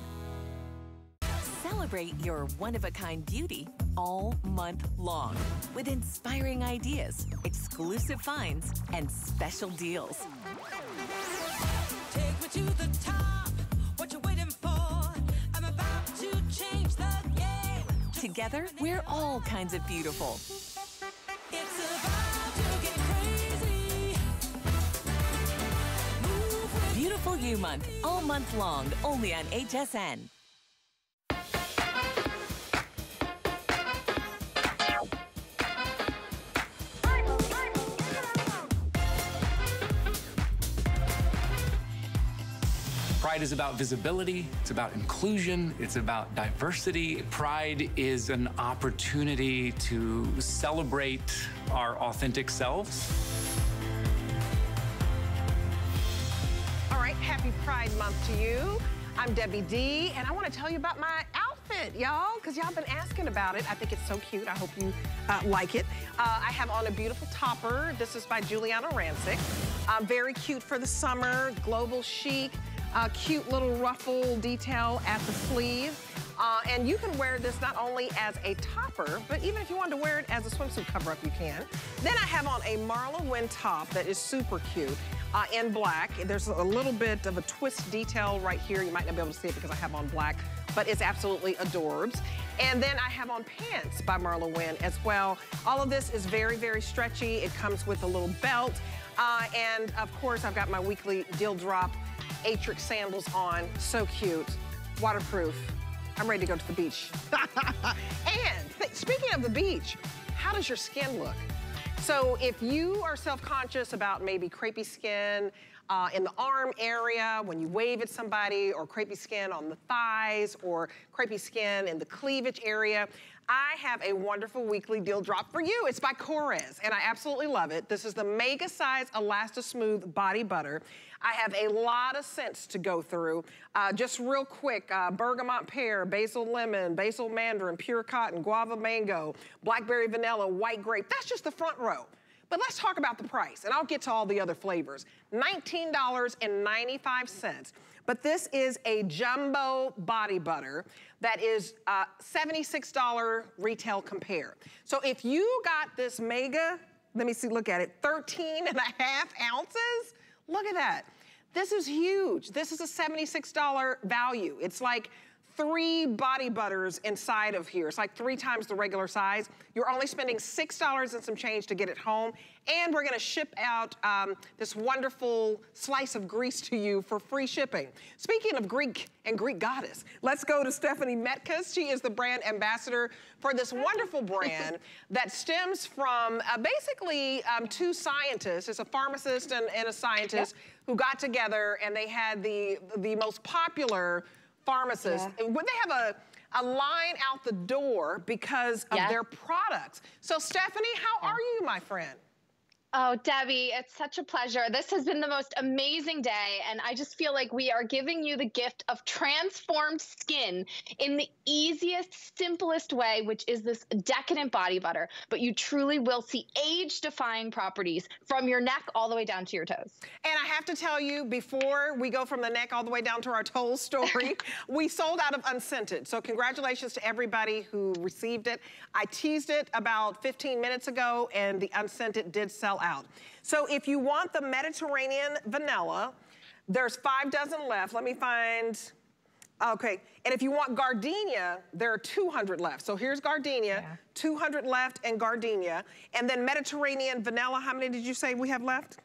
Speaker 6: Celebrate your one of a kind beauty all month long with inspiring ideas, exclusive finds, and special deals.
Speaker 7: Take me to the top. What you waiting for? I'm about to change the game.
Speaker 6: Together, we're all kinds of beautiful.
Speaker 7: It's about to get crazy. Move with
Speaker 6: Beautiful You Month, all month long, only on HSN.
Speaker 4: Pride is about visibility, it's about inclusion, it's about diversity. Pride is an opportunity to celebrate our authentic selves.
Speaker 1: All right, happy Pride Month to you. I'm Debbie D, and I want to tell you about my outfit, y'all, because y'all been asking about it. I think it's so cute. I hope you uh, like it. Uh, I have on a beautiful topper. This is by Giuliana Rancic. Uh, very cute for the summer, global chic, uh, cute little ruffle detail at the sleeve. Uh, and you can wear this not only as a topper, but even if you wanted to wear it as a swimsuit cover-up, you can. Then I have on a Marla Wynne top that is super cute uh, in black. There's a little bit of a twist detail right here. You might not be able to see it because I have on black, but it's absolutely adorbs. And then I have on pants by Marla Wynne as well. All of this is very, very stretchy. It comes with a little belt. Uh, and of course, I've got my weekly deal drop Aetrex sandals on. So cute. Waterproof. I'm ready to go to the beach. and speaking of the beach, how does your skin look? So if you are self-conscious about maybe crepey skin uh, in the arm area when you wave at somebody, or crepey skin on the thighs, or crepey skin in the cleavage area, I have a wonderful weekly deal drop for you. It's by Korres, and I absolutely love it. This is the Mega Size Elastismooth Body Butter. I have a lot of scents to go through. Uh, just real quick, uh, bergamot pear, basil lemon, basil mandarin, pure cotton, guava mango, blackberry vanilla, white grape. That's just the front row. But let's talk about the price, and I'll get to all the other flavors. $19.95. But this is a jumbo body butter that is uh, $76 retail compare. So if you got this mega, let me see, look at it, 13 and a half ounces, look at that. This is huge. This is a $76 value. It's like three body butters inside of here. It's like three times the regular size. You're only spending $6 and some change to get it home. And we're gonna ship out um, this wonderful slice of Greece to you for free shipping. Speaking of Greek and Greek goddess, let's go to Stephanie Metkas. She is the brand ambassador for this wonderful brand that stems from uh, basically um, two scientists. It's a pharmacist and, and a scientist who got together and they had the, the most popular pharmacists. Would they have a, a line out the door because of
Speaker 2: Yeah.
Speaker 1: their products? So Stephanie, how are you, my friend?
Speaker 8: Oh, Debbie, it's such a pleasure. This has been the most amazing day, and I just feel like we are giving you the gift of transformed skin in the easiest, simplest way, which is this decadent body butter. But you truly will see age defying properties from your neck all the way down to your toes.
Speaker 1: And I have to tell you, before we go from the neck all the way down to our toes story, we sold out of unscented. So congratulations to everybody who received it. I teased it about 15 minutes ago, and the unscented did sell out. So if you want the Mediterranean vanilla, there's five dozen left. Let me find, okay. And if you want gardenia, there are 200 left. So here's gardenia, 200 left and gardenia. And then Mediterranean vanilla, how many did you say we have left?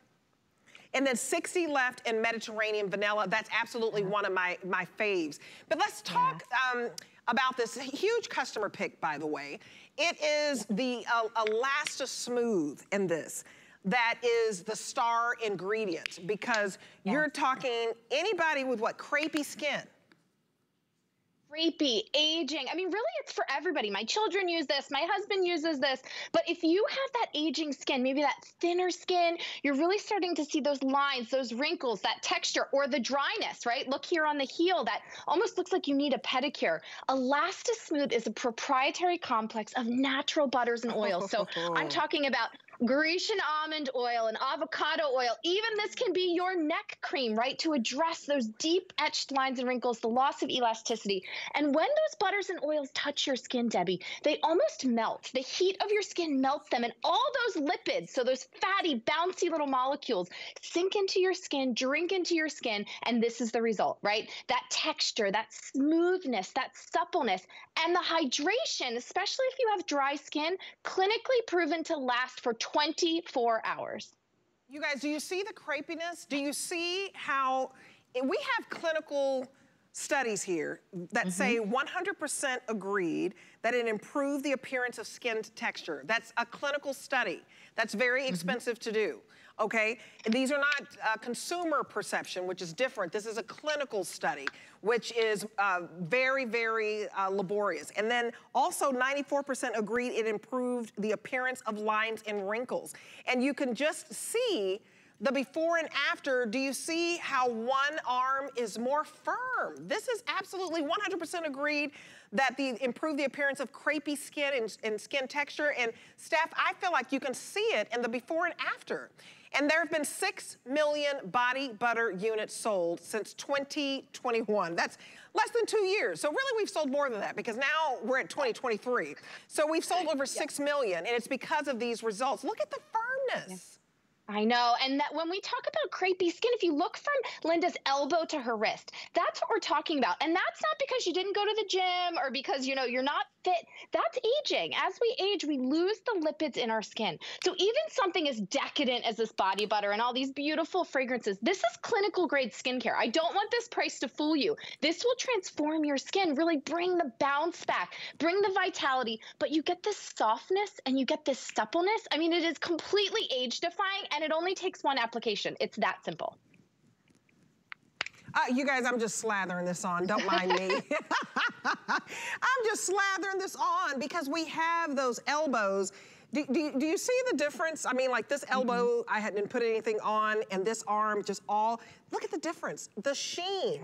Speaker 1: And then 60 left in Mediterranean vanilla. That's absolutely one of my, my faves. But let's talk um, about this huge customer pick, by the way. It is the uh, Elastismooth in this that is the star ingredient because you're talking anybody with what, crepey skin.
Speaker 8: creepy, aging. I mean, really, it's for everybody. My children use this, my husband uses this. But if you have that aging skin, maybe that thinner skin, you're really starting to see those lines, those wrinkles, that texture, or the dryness, right? Look here on the heel, that almost looks like you need a pedicure. Elasta Smooth is a proprietary complex of natural butters and oils. So I'm talking about Grecian almond oil and avocado oil. Even this can be your neck cream, right? To address those deep etched lines and wrinkles, the loss of elasticity. And when those butters and oils touch your skin, Debbie, they almost melt. The heat of your skin melts them, and all those lipids, so those fatty, bouncy little molecules, sink into your skin, drink into your skin, and this is the result, right? That texture, that smoothness, that suppleness, and the hydration, especially if you have dry skin, clinically proven to last for 24 hours.
Speaker 1: You guys, do you see the crepiness? Do you see how we have clinical studies here that mm-hmm. say 100% agreed that it improved the appearance of skin texture. That's a clinical study. That's very mm-hmm. expensive to do. Okay, these are not uh, consumer perception, which is different. This is a clinical study, which is uh, very, very uh, laborious. And then also 94% agreed it improved the appearance of lines and wrinkles. And you can just see the before and after, do you see how one arm is more firm? This is absolutely 100% agreed that the improve the appearance of crepey skin and, and skin texture. And Steph, I feel like you can see it in the before and after. And there have been 6 million body butter units sold since 2021. That's less than two years. So really we've sold more than that because now we're at 2023. So we've sold over 6 million and it's because of these results. Look at the firmness.
Speaker 8: I know. And that when we talk about crepey skin, if you look from Linda's elbow to her wrist, that's what we're talking about. And that's not because you didn't go to the gym or because, you know, you're not fit. That's aging. As we age, we lose the lipids in our skin. So even something as decadent as this body butter and all these beautiful fragrances, this is clinical grade skincare. I don't want this price to fool you. This will transform your skin, really bring the bounce back, bring the vitality, but you get this softness and you get this suppleness. I mean, it is completely age defying and it only takes one application. It's that simple.
Speaker 1: Uh, you guys, I'm just slathering this on. Don't mind me. I'm just slathering this on because we have those elbows. Do, do, do you see the difference? I mean, like this elbow, I hadn't put anything on, and this arm just all, look at the difference. The sheen.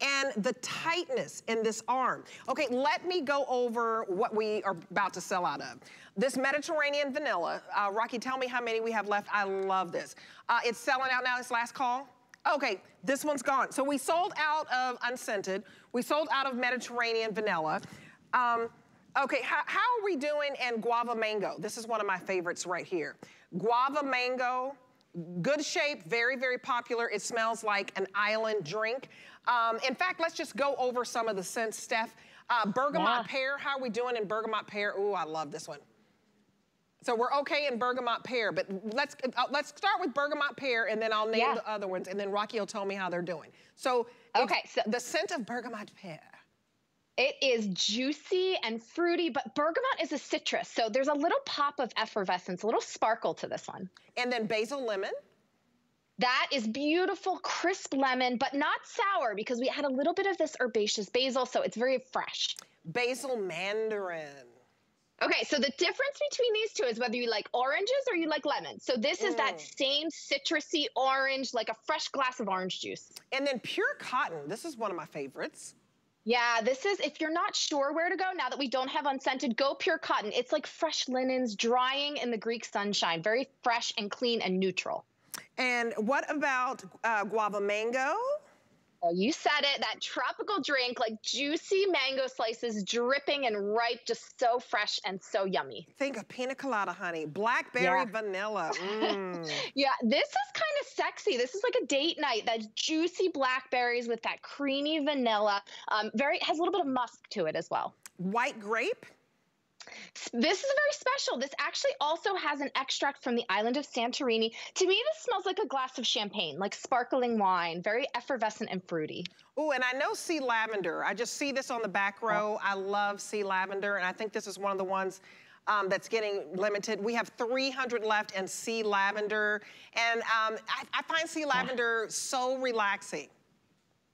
Speaker 1: And the tightness in this arm. Okay, let me go over what we are about to sell out of. This Mediterranean vanilla, uh, Rocky, tell me how many we have left. I love this. Uh, it's selling out now, this last call. Okay, this one's gone. So we sold out of unscented. We sold out of Mediterranean vanilla. Um, okay, how, how are we doing in guava mango? This is one of my favorites right here. Guava mango, good shape, very, very popular. It smells like an island drink. Um, in fact, let's just go over some of the scents, Steph. Uh, bergamot
Speaker 8: Yeah.
Speaker 1: pear, how are we doing in bergamot pear? Ooh, I love this one. So we're okay in bergamot pear, but let's uh, let's start with bergamot pear, and then I'll name
Speaker 8: Yeah.
Speaker 1: the other ones, and then Rocky will tell me how they're doing. So
Speaker 8: Okay, so-
Speaker 1: the scent of bergamot pear.
Speaker 8: It is juicy and fruity, but bergamot is a citrus. So there's a little pop of effervescence, a little sparkle to this one.
Speaker 1: And then basil lemon.
Speaker 8: That is beautiful, crisp lemon, but not sour because we had a little bit of this herbaceous basil, so it's very fresh.
Speaker 1: Basil mandarin.
Speaker 8: Okay, so the difference between these two is whether you like oranges or you like lemons. So this is that
Speaker 1: Mm.
Speaker 8: same citrusy orange, like a fresh glass of orange juice.
Speaker 1: And then pure cotton. This is one of my favorites.
Speaker 8: Yeah, this is if you're not sure where to go now that we don't have unscented, go pure cotton. It's like fresh linens drying in the Greek sunshine, very fresh and clean and neutral.
Speaker 1: And what about uh, guava mango?
Speaker 8: You said it. That tropical drink, like juicy mango slices dripping and ripe, just so fresh and so yummy.
Speaker 1: Think of pina colada, honey. Blackberry
Speaker 8: Yeah.
Speaker 1: vanilla. Mm.
Speaker 8: Yeah, this is kind of sexy. This is like a date night. That's juicy blackberries with that creamy vanilla. Um, very has a little bit of musk to it as well.
Speaker 1: White grape.
Speaker 8: This is very special. This actually also has an extract from the island of Santorini. To me, this smells like a glass of champagne, like sparkling wine, very effervescent and fruity.
Speaker 1: Oh, and I know sea lavender. I just see this on the back row. I love sea lavender, and I think this is one of the ones um, that's getting limited. We have 300 left in sea lavender, and um, I, I find sea lavender so relaxing.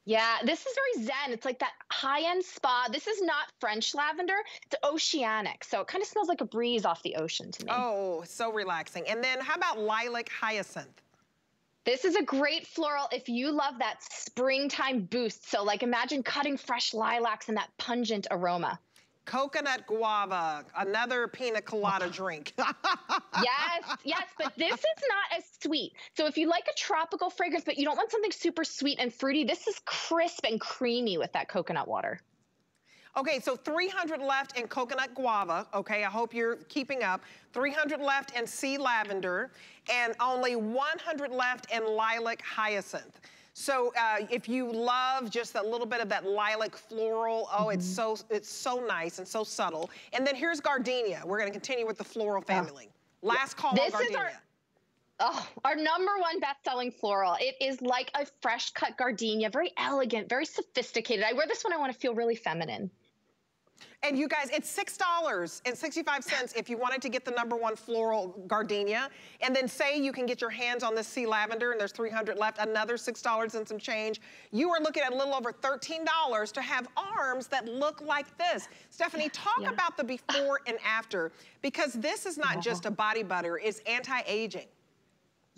Speaker 8: Yeah, this is very zen. It's like that high-end spa. This is not French lavender. It's oceanic. So it kind of smells like a breeze off the ocean to me.
Speaker 1: Oh, so relaxing. And then how about lilac hyacinth?
Speaker 8: This is a great floral if you love that springtime boost. So like imagine cutting fresh lilacs and that pungent aroma.
Speaker 1: Coconut guava, another pina colada drink.
Speaker 8: Yes, yes, but this is not as sweet. So if you like a tropical fragrance, but you don't want something super sweet and fruity, this is crisp and creamy with that coconut water.
Speaker 1: Okay, so 300 left in coconut guava. Okay, I hope you're keeping up. 300 left in sea lavender, and only 100 left in lilac hyacinth. So uh, if you love just a little bit of that lilac floral, oh, it's so it's so nice and so subtle. And then here's gardenia. We're going to continue with the floral family. Last call
Speaker 8: This
Speaker 1: on
Speaker 8: is
Speaker 1: gardenia.
Speaker 8: our- Oh, our number one best-selling floral. It is like a fresh cut gardenia, very elegant, very sophisticated. I wear this when I want to feel really feminine.
Speaker 1: And you guys, it's $6.65 if you wanted to get the number one floral gardenia. And then say you can get your hands on this sea lavender and there's 300 left, another $6 and some change. You are looking at a little over $13 to have arms that look like this. Stephanie, talk
Speaker 8: Yeah.
Speaker 1: about the before and after because this is not just a body butter, it's anti-aging.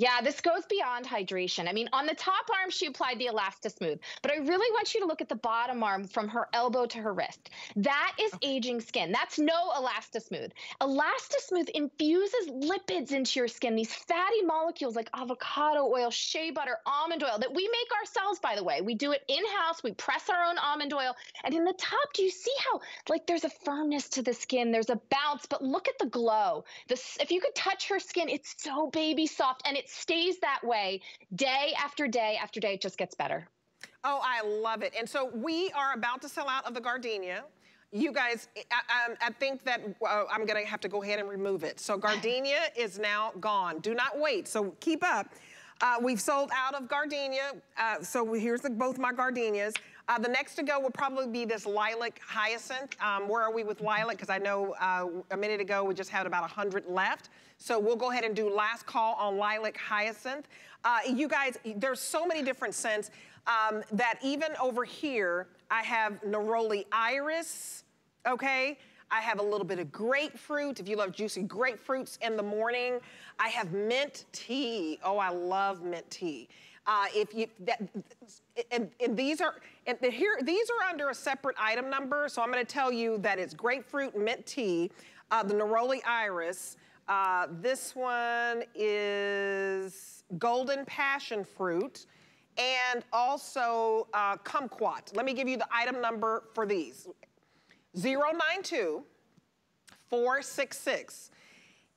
Speaker 8: Yeah, this goes beyond hydration. I mean, on the top arm, she applied the Elastismooth, but I really want you to look at the bottom arm from her elbow to her wrist. That is aging skin. That's no Elastismooth. Elastismooth infuses lipids into your skin, these fatty molecules like avocado oil, shea butter, almond oil that we make ourselves, by the way. We do it in house, we press our own almond oil. And in the top, do you see how, like, there's a firmness to the skin, there's a bounce, but look at the glow. This, if you could touch her skin, it's so baby soft and it stays that way day after day after day. It just gets better.
Speaker 1: Oh, I love it. And so we are about to sell out of the gardenia. You guys, I, um, I think that uh, I'm gonna have to go ahead and remove it. So gardenia is now gone. Do not wait, so keep up. Uh, we've sold out of gardenia, uh, so here's the, both my gardenias. Uh, the next to go will probably be this lilac hyacinth. Um, where are we with lilac? Because I know uh, a minute ago we just had about 100 left. So we'll go ahead and do last call on lilac hyacinth. Uh, you guys, there's so many different scents um, that even over here, I have neroli iris, okay? I have a little bit of grapefruit, if you love juicy grapefruits in the morning. I have mint tea. Oh, I love mint tea. Uh, if you, that, and, and these are, and the, here, these are under a separate item number, so I'm gonna tell you that it's grapefruit mint tea, uh, the neroli iris, uh, this one is golden passion fruit and also uh, kumquat. Let me give you the item number for these. 092 466.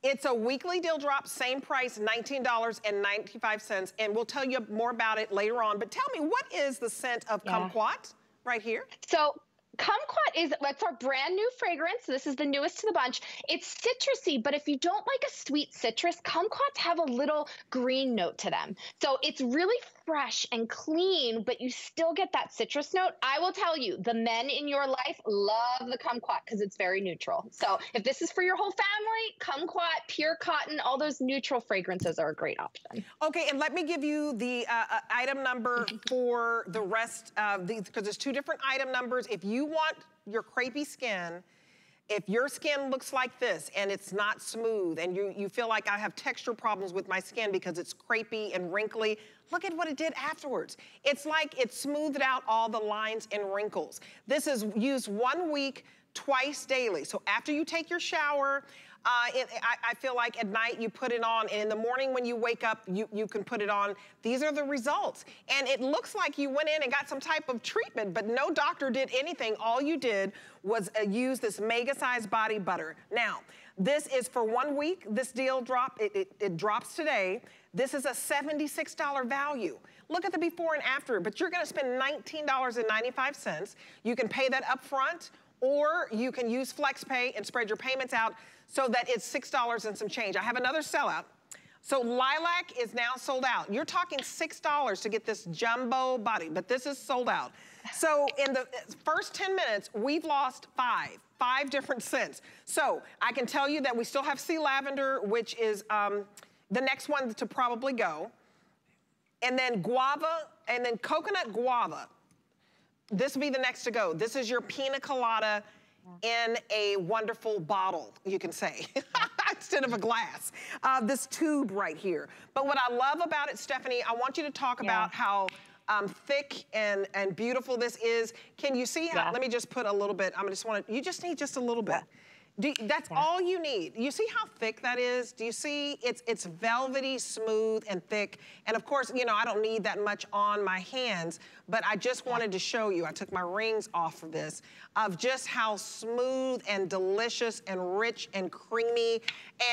Speaker 1: It's a weekly deal drop, same price, $19.95, and we'll tell you more about it later on. But tell me, what is the scent of
Speaker 8: Yeah.
Speaker 1: kumquat right here?
Speaker 8: So Kumquat is that's our brand new fragrance. This is the newest to the bunch. It's citrusy, but if you don't like a sweet citrus, kumquats have a little green note to them. So it's really fresh and clean, but you still get that citrus note. I will tell you, the men in your life love the kumquat because it's very neutral. So if this is for your whole family, kumquat, pure cotton, all those neutral fragrances are a great option.
Speaker 1: Okay, and let me give you the uh, uh, item number for the rest of these, because there's two different item numbers. If you want your crepey skin, If your skin looks like this and it's not smooth and you, you feel like I have texture problems with my skin because it's crepey and wrinkly, look at what it did afterwards. It's like it smoothed out all the lines and wrinkles. This is used one week, twice daily. So after you take your shower, uh, it, I, I, feel like at night you put it on, and in the morning when you wake up, you, you can put it on. These are the results. And it looks like you went in and got some type of treatment, but no doctor did anything. All you did was uh, use this mega size body butter. Now, this is for one week. This deal drop, it, it, it drops today. This is a $76 value. Look at the before and after, but you're gonna spend $19.95. You can pay that up front or you can use FlexPay and spread your payments out so that it's $6 and some change. I have another sellout. So Lilac is now sold out. You're talking $6 to get this jumbo body, but this is sold out. So in the first 10 minutes, we've lost five, five different scents. So I can tell you that we still have sea lavender, which is um, the next one to probably go. And then guava, and then coconut guava. This will be the next to go. This is your pina colada in a wonderful bottle, you can say, instead of a glass. Uh, this tube right here. But what I love about it, Stephanie, I want you to talk yeah. about how um, thick and, and beautiful this is. Can you see how, yeah. let me just put a little bit, I am just want to, you just need just a little bit. Do, that's all you need. You see how thick that is? Do you see it's it's velvety, smooth, and thick? And of course, you know, I don't need that much on my hands, but I just wanted to show you, I took my rings off of this, of just how smooth and delicious and rich and creamy,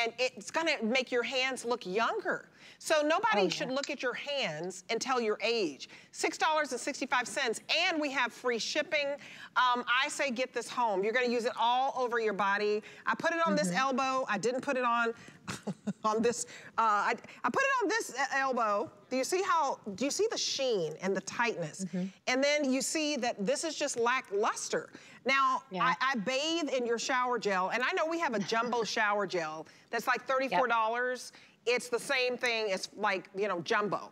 Speaker 1: and it's gonna make your hands look younger. So nobody oh, yeah. should look at your hands and tell your age. $6.65, and we have free shipping. Um, I say get this home. You're gonna use it all over your body. I put it on mm -hmm. this mm-hmm. elbow. I didn't put it on on this, uh, I, I, put it on this elbow. Do you see how, do you see the sheen and the tightness? Mm -hmm. And then you see that this is just lackluster. Now, yeah. I, I, bathe in your shower gel, and I know we have a jumbo shower gel that's like $34. Yep. It's the same thing as like, you know, jumbo.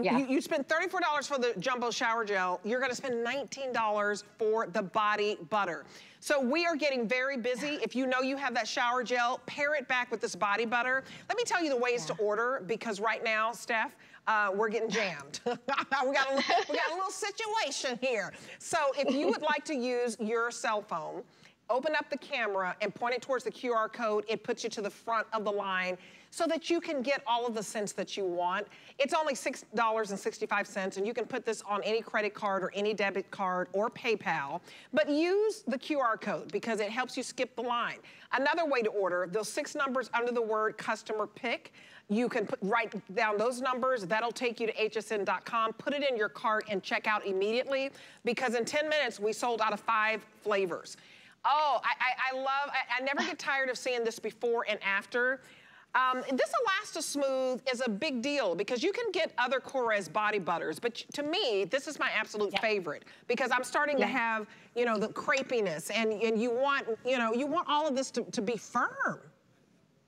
Speaker 1: Yeah. You, you, spend $34 for the jumbo shower gel. You're gonna spend $19 for the body butter. So we are getting very busy. If you know you have that shower gel, pair it back with this body butter. Let me tell you the ways yeah. to order because right now, Steph, uh, we're getting jammed. we, got a, we got a little situation here. So if you would like to use your cell phone, open up the camera and point it towards the QR code. It puts you to the front of the line so that you can get all of the scents that you want. It's only $6.65 and you can put this on any credit card or any debit card or PayPal, but use the QR code because it helps you skip the line. Another way to order, those six numbers under the word customer pick, you can put, write down those numbers. That'll take you to hsn.com. Put it in your cart and check out immediately because in 10 minutes, we sold out of five flavors. Oh, I, I, I love, I, I never get tired of seeing this before and after. Um, this Elastismooth is a big deal because you can get other Korres body butters, but to me, this is my absolute yep. favorite because I'm starting yep. to have, you know, the crepiness and, and you want, you know, you want all of this to, to be firm.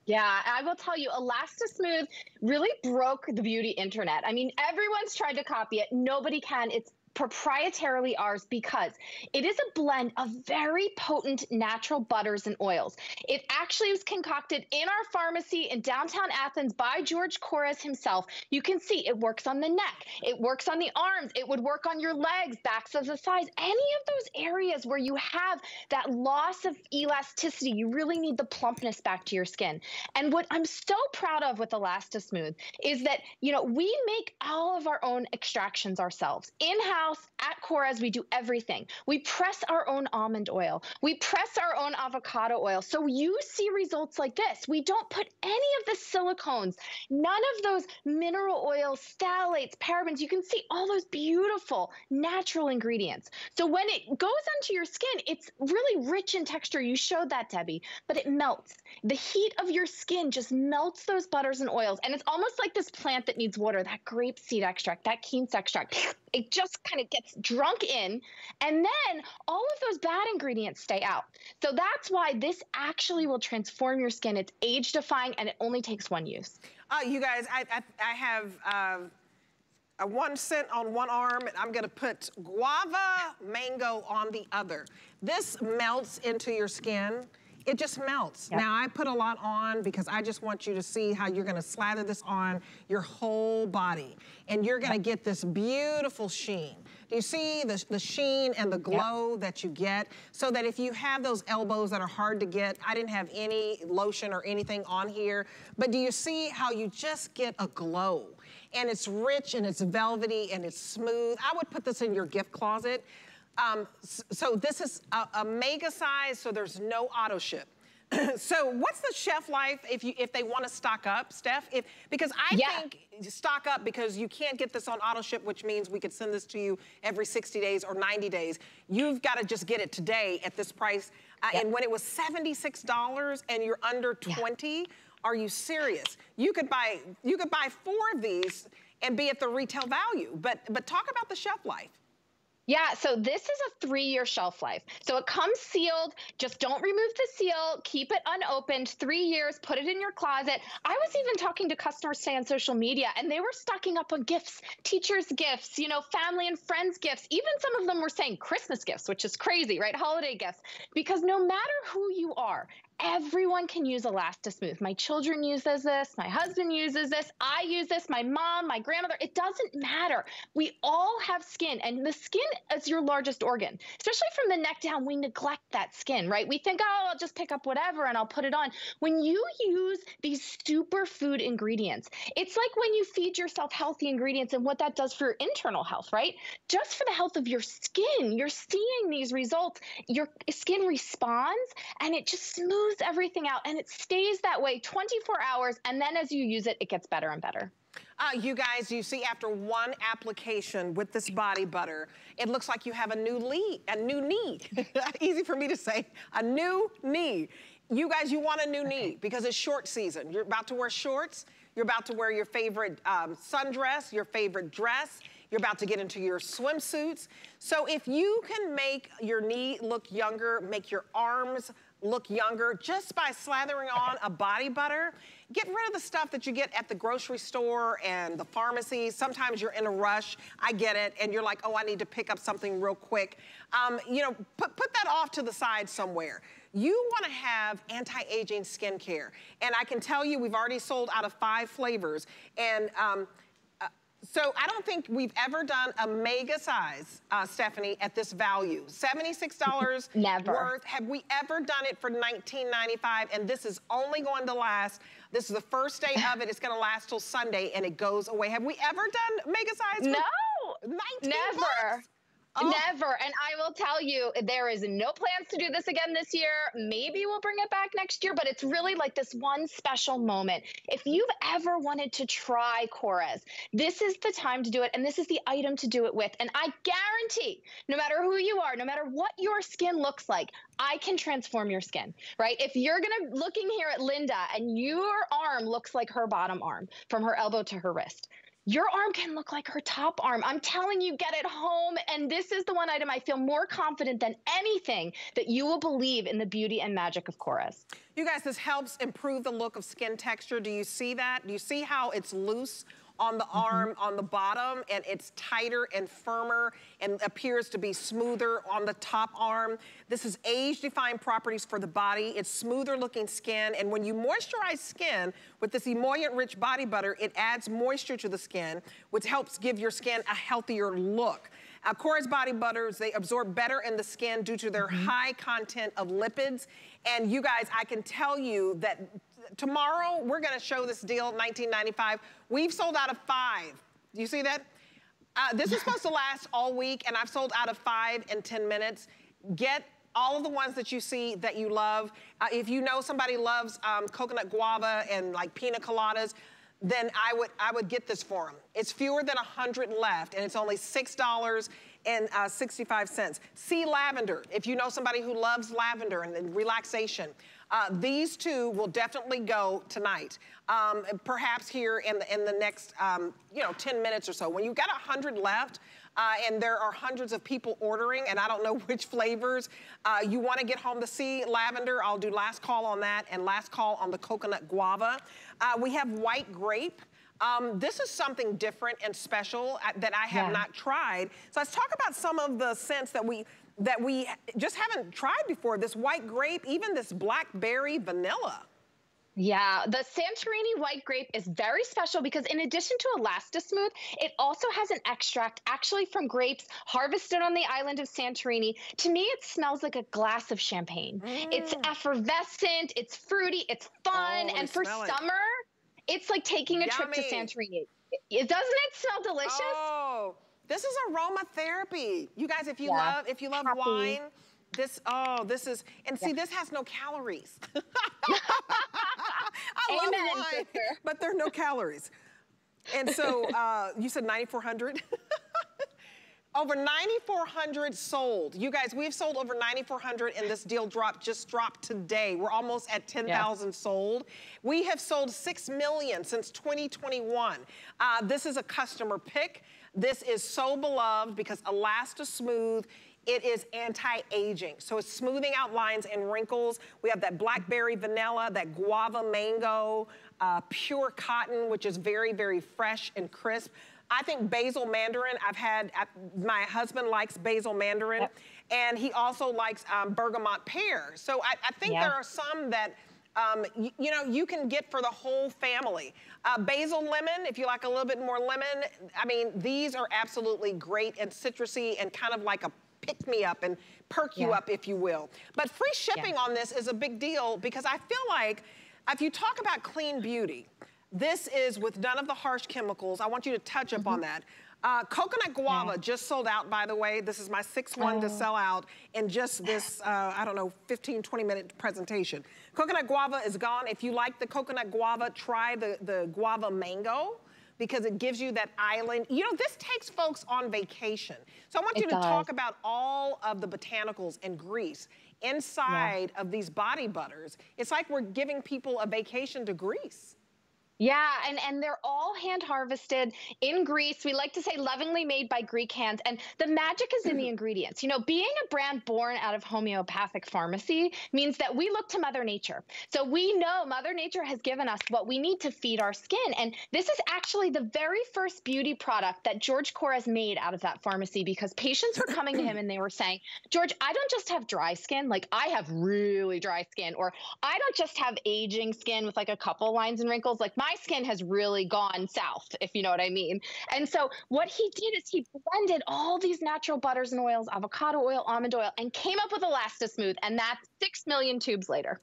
Speaker 8: Yeah, I will tell you, Elastismooth really broke the beauty internet. I mean, everyone's tried to copy it. Nobody can. It's proprietarily ours because it is a blend of very potent natural butters and oils. It actually was concocted in our pharmacy in downtown Athens by George Korres himself. You can see it works on the neck, it works on the arms, it would work on your legs, backs of the thighs, any of those areas where you have that loss of elasticity. You really need the plumpness back to your skin. And what I'm so proud of with Elastismooth is that, you know, we make all of our own extractions ourselves in-house house at Korres, we do everything. We press our own almond oil. We press our own avocado oil. So you see results like this. We don't put any of the silicones, none of those mineral oils, phthalates, parabens. You can see all those beautiful natural ingredients. So when it goes onto your skin, it's really rich in texture. You showed that, Debbie, but it melts. The heat of your skin just melts those butters and oils. And it's almost like this plant that needs water, that grape seed extract, that quince extract. It just kind of gets drunk in, and then all of those bad ingredients stay out. So that's why this actually will transform your skin. It's age defying, and it only takes one use.
Speaker 1: Uh, you guys, I, I, I have. Uh, a one scent on one arm, and I'm gonna put guava mango on the other. This melts into your skin. It just melts.
Speaker 2: Yep.
Speaker 1: Now I put a lot on because I just want you to see how you're gonna slather this on your whole body. And you're gonna get this beautiful sheen. Do you see the, the sheen and the glow that you get? So that if you have those elbows that are hard to get, I didn't have any lotion or anything on here, but do you see how you just get a glow? And it's rich and it's velvety and it's smooth. I would put this in your gift closet. Um, so this is a, a mega size, so there's no auto ship. so what's the shelf life if you if they want to stock up, Steph? If because I
Speaker 8: Yeah.
Speaker 1: think stock up because you can't get this on auto ship, which means we could send this to you every 60 days or 90 days. You've got to just get it today at this price. Uh, And when it was $76 and you're under 20, are you serious? You could buy you could buy four of these and be at the retail value. But but talk about the shelf life.
Speaker 8: Yeah, so this is a three year shelf life. So it comes sealed. Just don't remove the seal. Keep it unopened. Three years, put it in your closet. I was even talking to customers today on social media, and they were stocking up on gifts, teachers' gifts, you know, family and friends' gifts. Even some of them were saying Christmas gifts, which is crazy, right? Holiday gifts. Because no matter who you are, everyone can use Elastismooth. My children uses this, my husband uses this, I use this, my mom, my grandmother. It doesn't matter. We all have skin, and the skin is your largest organ. Especially from the neck down, we neglect that skin, right? We think, oh, I'll just pick up whatever and I'll put it on. When you use these superfood ingredients, it's like when you feed yourself healthy ingredients and what that does for your internal health, right? Just for the health of your skin, you're seeing these results. Your skin responds and it just smooths everything out and it stays that way 24 hours. And then as you use it, it gets better and better.
Speaker 1: Uh, you guys, you see after one application with this body butter, it looks like you have a new knee, a new knee. Easy for me to say, a new knee. You guys, you want a new knee because it's short season. You're about to wear shorts. You're about to wear your favorite um, sundress, your favorite dress. You're about to get into your swimsuits. So if you can make your knee look younger, make your arms look younger just by slathering on a body butter. Get rid of the stuff that you get at the grocery store and the pharmacy. Sometimes you're in a rush. I get it. And you're like, oh, I need to pick up something real quick. Um, you know, put, put that off to the side somewhere. You want to have anti-aging skincare. And I can tell you, we've already sold out of five flavors. And um, so I don't think we've ever done a mega size, uh, Stephanie, at this value. $76
Speaker 8: Never.
Speaker 1: worth. Have we ever done it for $19.95? And this is only going to last. This is the first day of it. It's going to last till Sunday, and it goes away. Have we ever done mega size?
Speaker 8: No,
Speaker 1: 19
Speaker 8: never.
Speaker 1: bucks? Oh.
Speaker 8: Never. And I will tell you, there is no plans to do this again this year. Maybe we'll bring it back next year, but it's really like this one special moment. If you've ever wanted to try Korres, this is the time to do it. And this is the item to do it with. And I guarantee, no matter who you are, no matter what your skin looks like, I can transform your skin, right? If you're gonna looking here at Linda and your arm looks like her bottom arm from her elbow to her wrist, your arm can look like her top arm. I'm telling you, get it home. And this is the one item I feel more confident than anything that you will believe in the beauty and magic of Korres.
Speaker 1: You guys, this helps improve the look of skin texture. Do you see that? Do you see how it's loose on the arm, on the bottom, and it's tighter and firmer and appears to be smoother on the top arm? This is age-defying properties for the body. It's smoother looking skin, and when you moisturize skin with this emollient-rich body butter, it adds moisture to the skin, which helps give your skin a healthier look. Uh, body butters, they absorb better in the skin due to their high content of lipids. And you guys, I can tell you that tomorrow we're gonna show this deal, 1995. We've sold out of five. You see that? Uh, this is supposed to last all week, and I've sold out of five in 10 minutes. Get all of the ones that you see that you love. Uh, if you know somebody loves um, coconut guava and like pina coladas, then I would I would get this for them. It's fewer than 100 left, and it's only $6 and uh, 65 cents. Sea lavender, if you know somebody who loves lavender and, and relaxation, uh, these two will definitely go tonight. Um, perhaps here in the, in the next, um, you know, 10 minutes or so. When you've got 100 left, uh, and there are hundreds of people ordering, and I don't know which flavors. Uh, you want to get home the sea lavender. I'll do last call on that, and last call on the coconut guava. Uh, we have white grape. Um, this is something different and special uh, that I have
Speaker 8: Yeah.
Speaker 1: not tried. So let's talk about some of the scents that we that we just haven't tried before. This white grape, even this blackberry vanilla.
Speaker 8: Yeah, the Santorini white grape is very special because in addition to Elastismooth, it also has an extract actually from grapes harvested on the island of Santorini. To me, it smells like a glass of champagne. It's effervescent, it's fruity, it's fun,
Speaker 1: Mm. Oh,
Speaker 8: and for
Speaker 1: summer, it.
Speaker 8: It's like taking a trip to Santorini. It, doesn't it smell delicious?
Speaker 1: Oh, this is aromatherapy. You guys, if you
Speaker 8: Yeah.
Speaker 1: love if you love
Speaker 8: Happy.
Speaker 1: wine, this oh, this is and see this has no calories. I love
Speaker 8: Amen,
Speaker 1: wine,
Speaker 8: sister.
Speaker 1: but there are no calories. And so uh, you said 9,400. Over 9,400 sold. You guys, we've sold over 9,400 and this deal drop just dropped today. We're almost at 10,000 sold. We have sold 6 million since 2021. Uh, this is a customer pick. This is so beloved because Elastismooth it is anti-aging, so it's smoothing out lines and wrinkles. We have that blackberry vanilla, that guava mango, uh, pure cotton, which is very, very fresh and crisp. I think basil mandarin, I've had, I- my husband likes basil mandarin, and he also likes um, bergamot pear. So I, I think
Speaker 8: Yeah.
Speaker 1: there are some that um, you know, you can get for the whole family. Uh, basil lemon, if you like a little bit more lemon, I mean, these are absolutely great and citrusy and kind of like a pick me up and perk you
Speaker 8: Yeah.
Speaker 1: up, if you will. But free shipping on this is a big deal because I feel like if you talk about clean beauty, this is with none of the harsh chemicals. I want you to touch up
Speaker 8: Mm-hmm.
Speaker 1: on that. Uh, coconut guava just sold out, by the way. This is my sixth one to
Speaker 8: Oh.
Speaker 1: sell out in just this, uh, I don't know, 15, 20 minute presentation. Coconut guava is gone. If you like the coconut guava, try the, the guava mango because it gives you that island. You know, this takes folks on vacation. So I want
Speaker 8: It
Speaker 1: you to
Speaker 8: does.
Speaker 1: talk about all of the botanicals and Greece inside of these body butters. It's like we're giving people a vacation to Greece.
Speaker 8: Yeah, and, and they're all hand harvested in Greece. We like to say lovingly made by Greek hands. And the magic is in the ingredients. You know, being a brand born out of homeopathic pharmacy means that we look to Mother Nature. So we know Mother Nature has given us what we need to feed our skin. And this is actually the very first beauty product that George Korres made out of that pharmacy because patients were coming to him and they were saying, George, I don't just have dry skin, like I have really dry skin, or I don't just have aging skin with like a couple lines and wrinkles. Like my skin has really gone south, if you know what I mean. And so what he did is he blended all these natural butters and oils, avocado oil, almond oil, and came up with Elastismooth. And that's six million tubes later.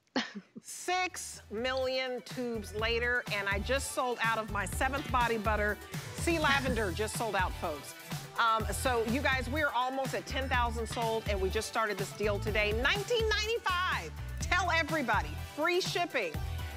Speaker 1: Six million tubes later, and I just sold out of my seventh body butter. Sea Lavender just sold out, folks. Um, so you guys, we're almost at 10,000 sold, and we just started this deal today. 19.95. Tell everybody, free shipping.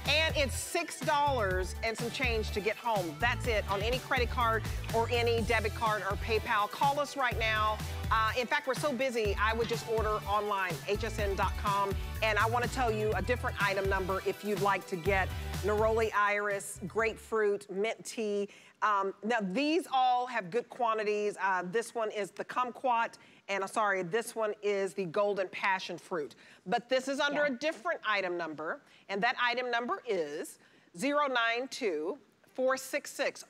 Speaker 1: And it's $6 and some change to get home. That's it on any credit card or any debit card or PayPal. Call us right now. Uh, in fact, we're so busy, I would just order online, hsn.com. And I want to tell you a different item number if you'd like to get neroli iris, grapefruit, mint tea. Um, now, these all have good quantities. Uh, this one is the kumquat, and I'm uh, sorry, this one is the golden passion fruit. But this is under a different item number, and that item number is 092466.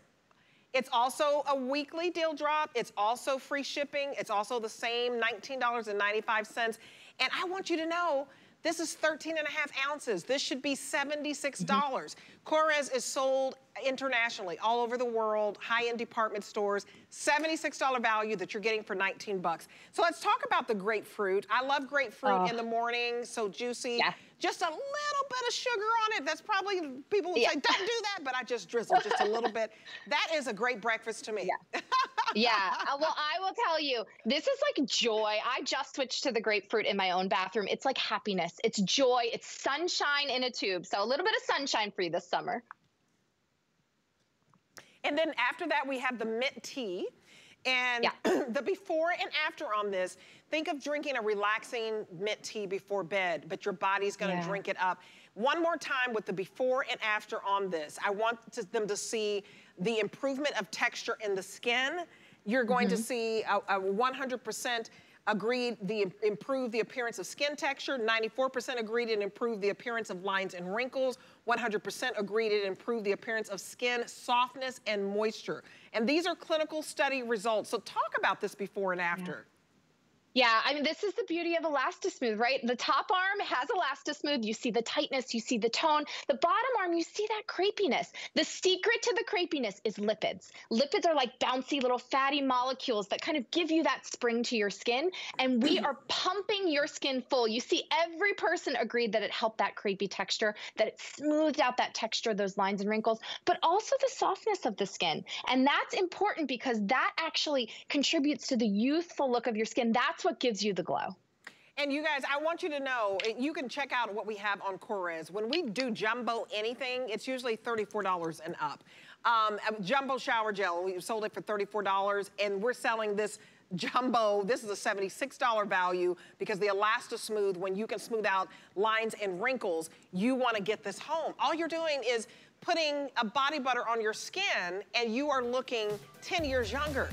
Speaker 1: It's also a weekly deal drop. It's also free shipping. It's also the same $19.95. And I want you to know this is 13 and a half ounces. This should be $76. Mm-hmm. dollars Korres is sold internationally, all over the world, high-end department stores, $76 value that you're getting for 19 bucks. So let's talk about the grapefruit. I love grapefruit
Speaker 8: Oh.
Speaker 1: in the morning, so juicy.
Speaker 8: Yeah.
Speaker 1: Just a little bit of sugar on it. That's probably, people would
Speaker 8: Yeah.
Speaker 1: say, don't do that, but I just drizzle just a little bit. That is a great breakfast to me.
Speaker 8: yeah. Uh, well, I will tell you, this is like joy. I just switched to the grapefruit in my own bathroom. It's like happiness. It's joy. It's sunshine in a tube. So a little bit of sunshine for you this summer.
Speaker 1: And then after that, we have the mint tea. And
Speaker 8: Yeah.
Speaker 1: the before and after on this, think of drinking a relaxing mint tea before bed, but your body's gonna
Speaker 8: Yeah.
Speaker 1: drink it up. One more time with the before and after on this. I want to, them to see the improvement of texture in the skin. You're going
Speaker 8: Mm-hmm.
Speaker 1: to see a, a 100% agreed the improve the appearance of skin texture. 94% agreed it improved the appearance of lines and wrinkles. 100% agreed it improved the appearance of skin softness and moisture. And these are clinical study results. So talk about this before and after.
Speaker 8: Yeah. Yeah, I mean, this is the beauty of Elastismooth, right? The top arm has Elastismooth. You see the tightness, you see the tone. The bottom arm, you see that crepiness. The secret to the crepiness is lipids. Lipids are like bouncy little fatty molecules that kind of give you that spring to your skin. And we mm-hmm. are pumping your skin full. You see, every person agreed that it helped that crepey texture, that it smoothed out that texture, those lines and wrinkles, but also the softness of the skin. And that's important because that actually contributes to the youthful look of your skin. That's that's what gives you the glow.
Speaker 1: And you guys, I want you to know, you can check out what we have on Korres. When we do jumbo anything, it's usually $34 and up. Um, jumbo shower gel, we sold it for $34 and we're selling this jumbo, this is a $76 value because the Elastismooth, when you can smooth out lines and wrinkles, you wanna get this home. All you're doing is putting a body butter on your skin and you are looking 10 years younger.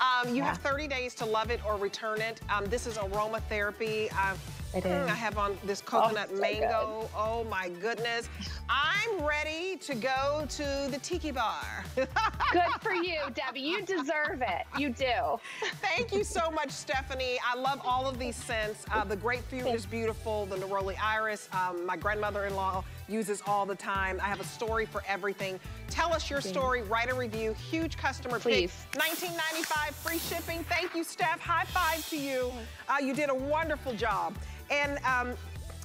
Speaker 1: Um, you yeah. have 30 days to love it or return it. Um, this is aromatherapy. Uh, it is. I have on this coconut oh, mango. So oh my goodness. I'm ready to go to the tiki bar.
Speaker 8: Good for you, Debbie. You deserve it. You do.
Speaker 1: Thank you so much, Stephanie. I love all of these scents. Uh, the grapefruit is beautiful. The neroli iris, um, my grandmother-in-law uses all the time. I have a story for everything. Tell us your story, write a review. Huge customer
Speaker 8: Please.
Speaker 1: pick. 1995 free shipping. Thank you, Steph. High five to you. Uh, you did a wonderful job. And um,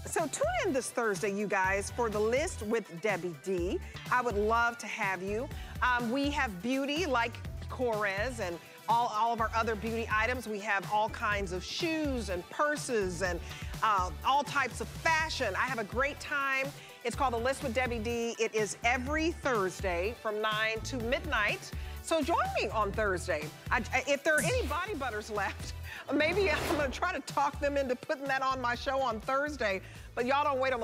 Speaker 1: so tune in this Thursday, you guys, for the list with Debbie D. I would love to have you. Um, we have beauty like Korres and all, all of our other beauty items. We have all kinds of shoes and purses and uh, all types of fashion. I have a great time. It's called The List with Debbie D. It is every Thursday from 9 to midnight. So join me on Thursday. I, if there are any body butters left, maybe I'm gonna try to talk them into putting that on my show on Thursday. But y'all don't wait on those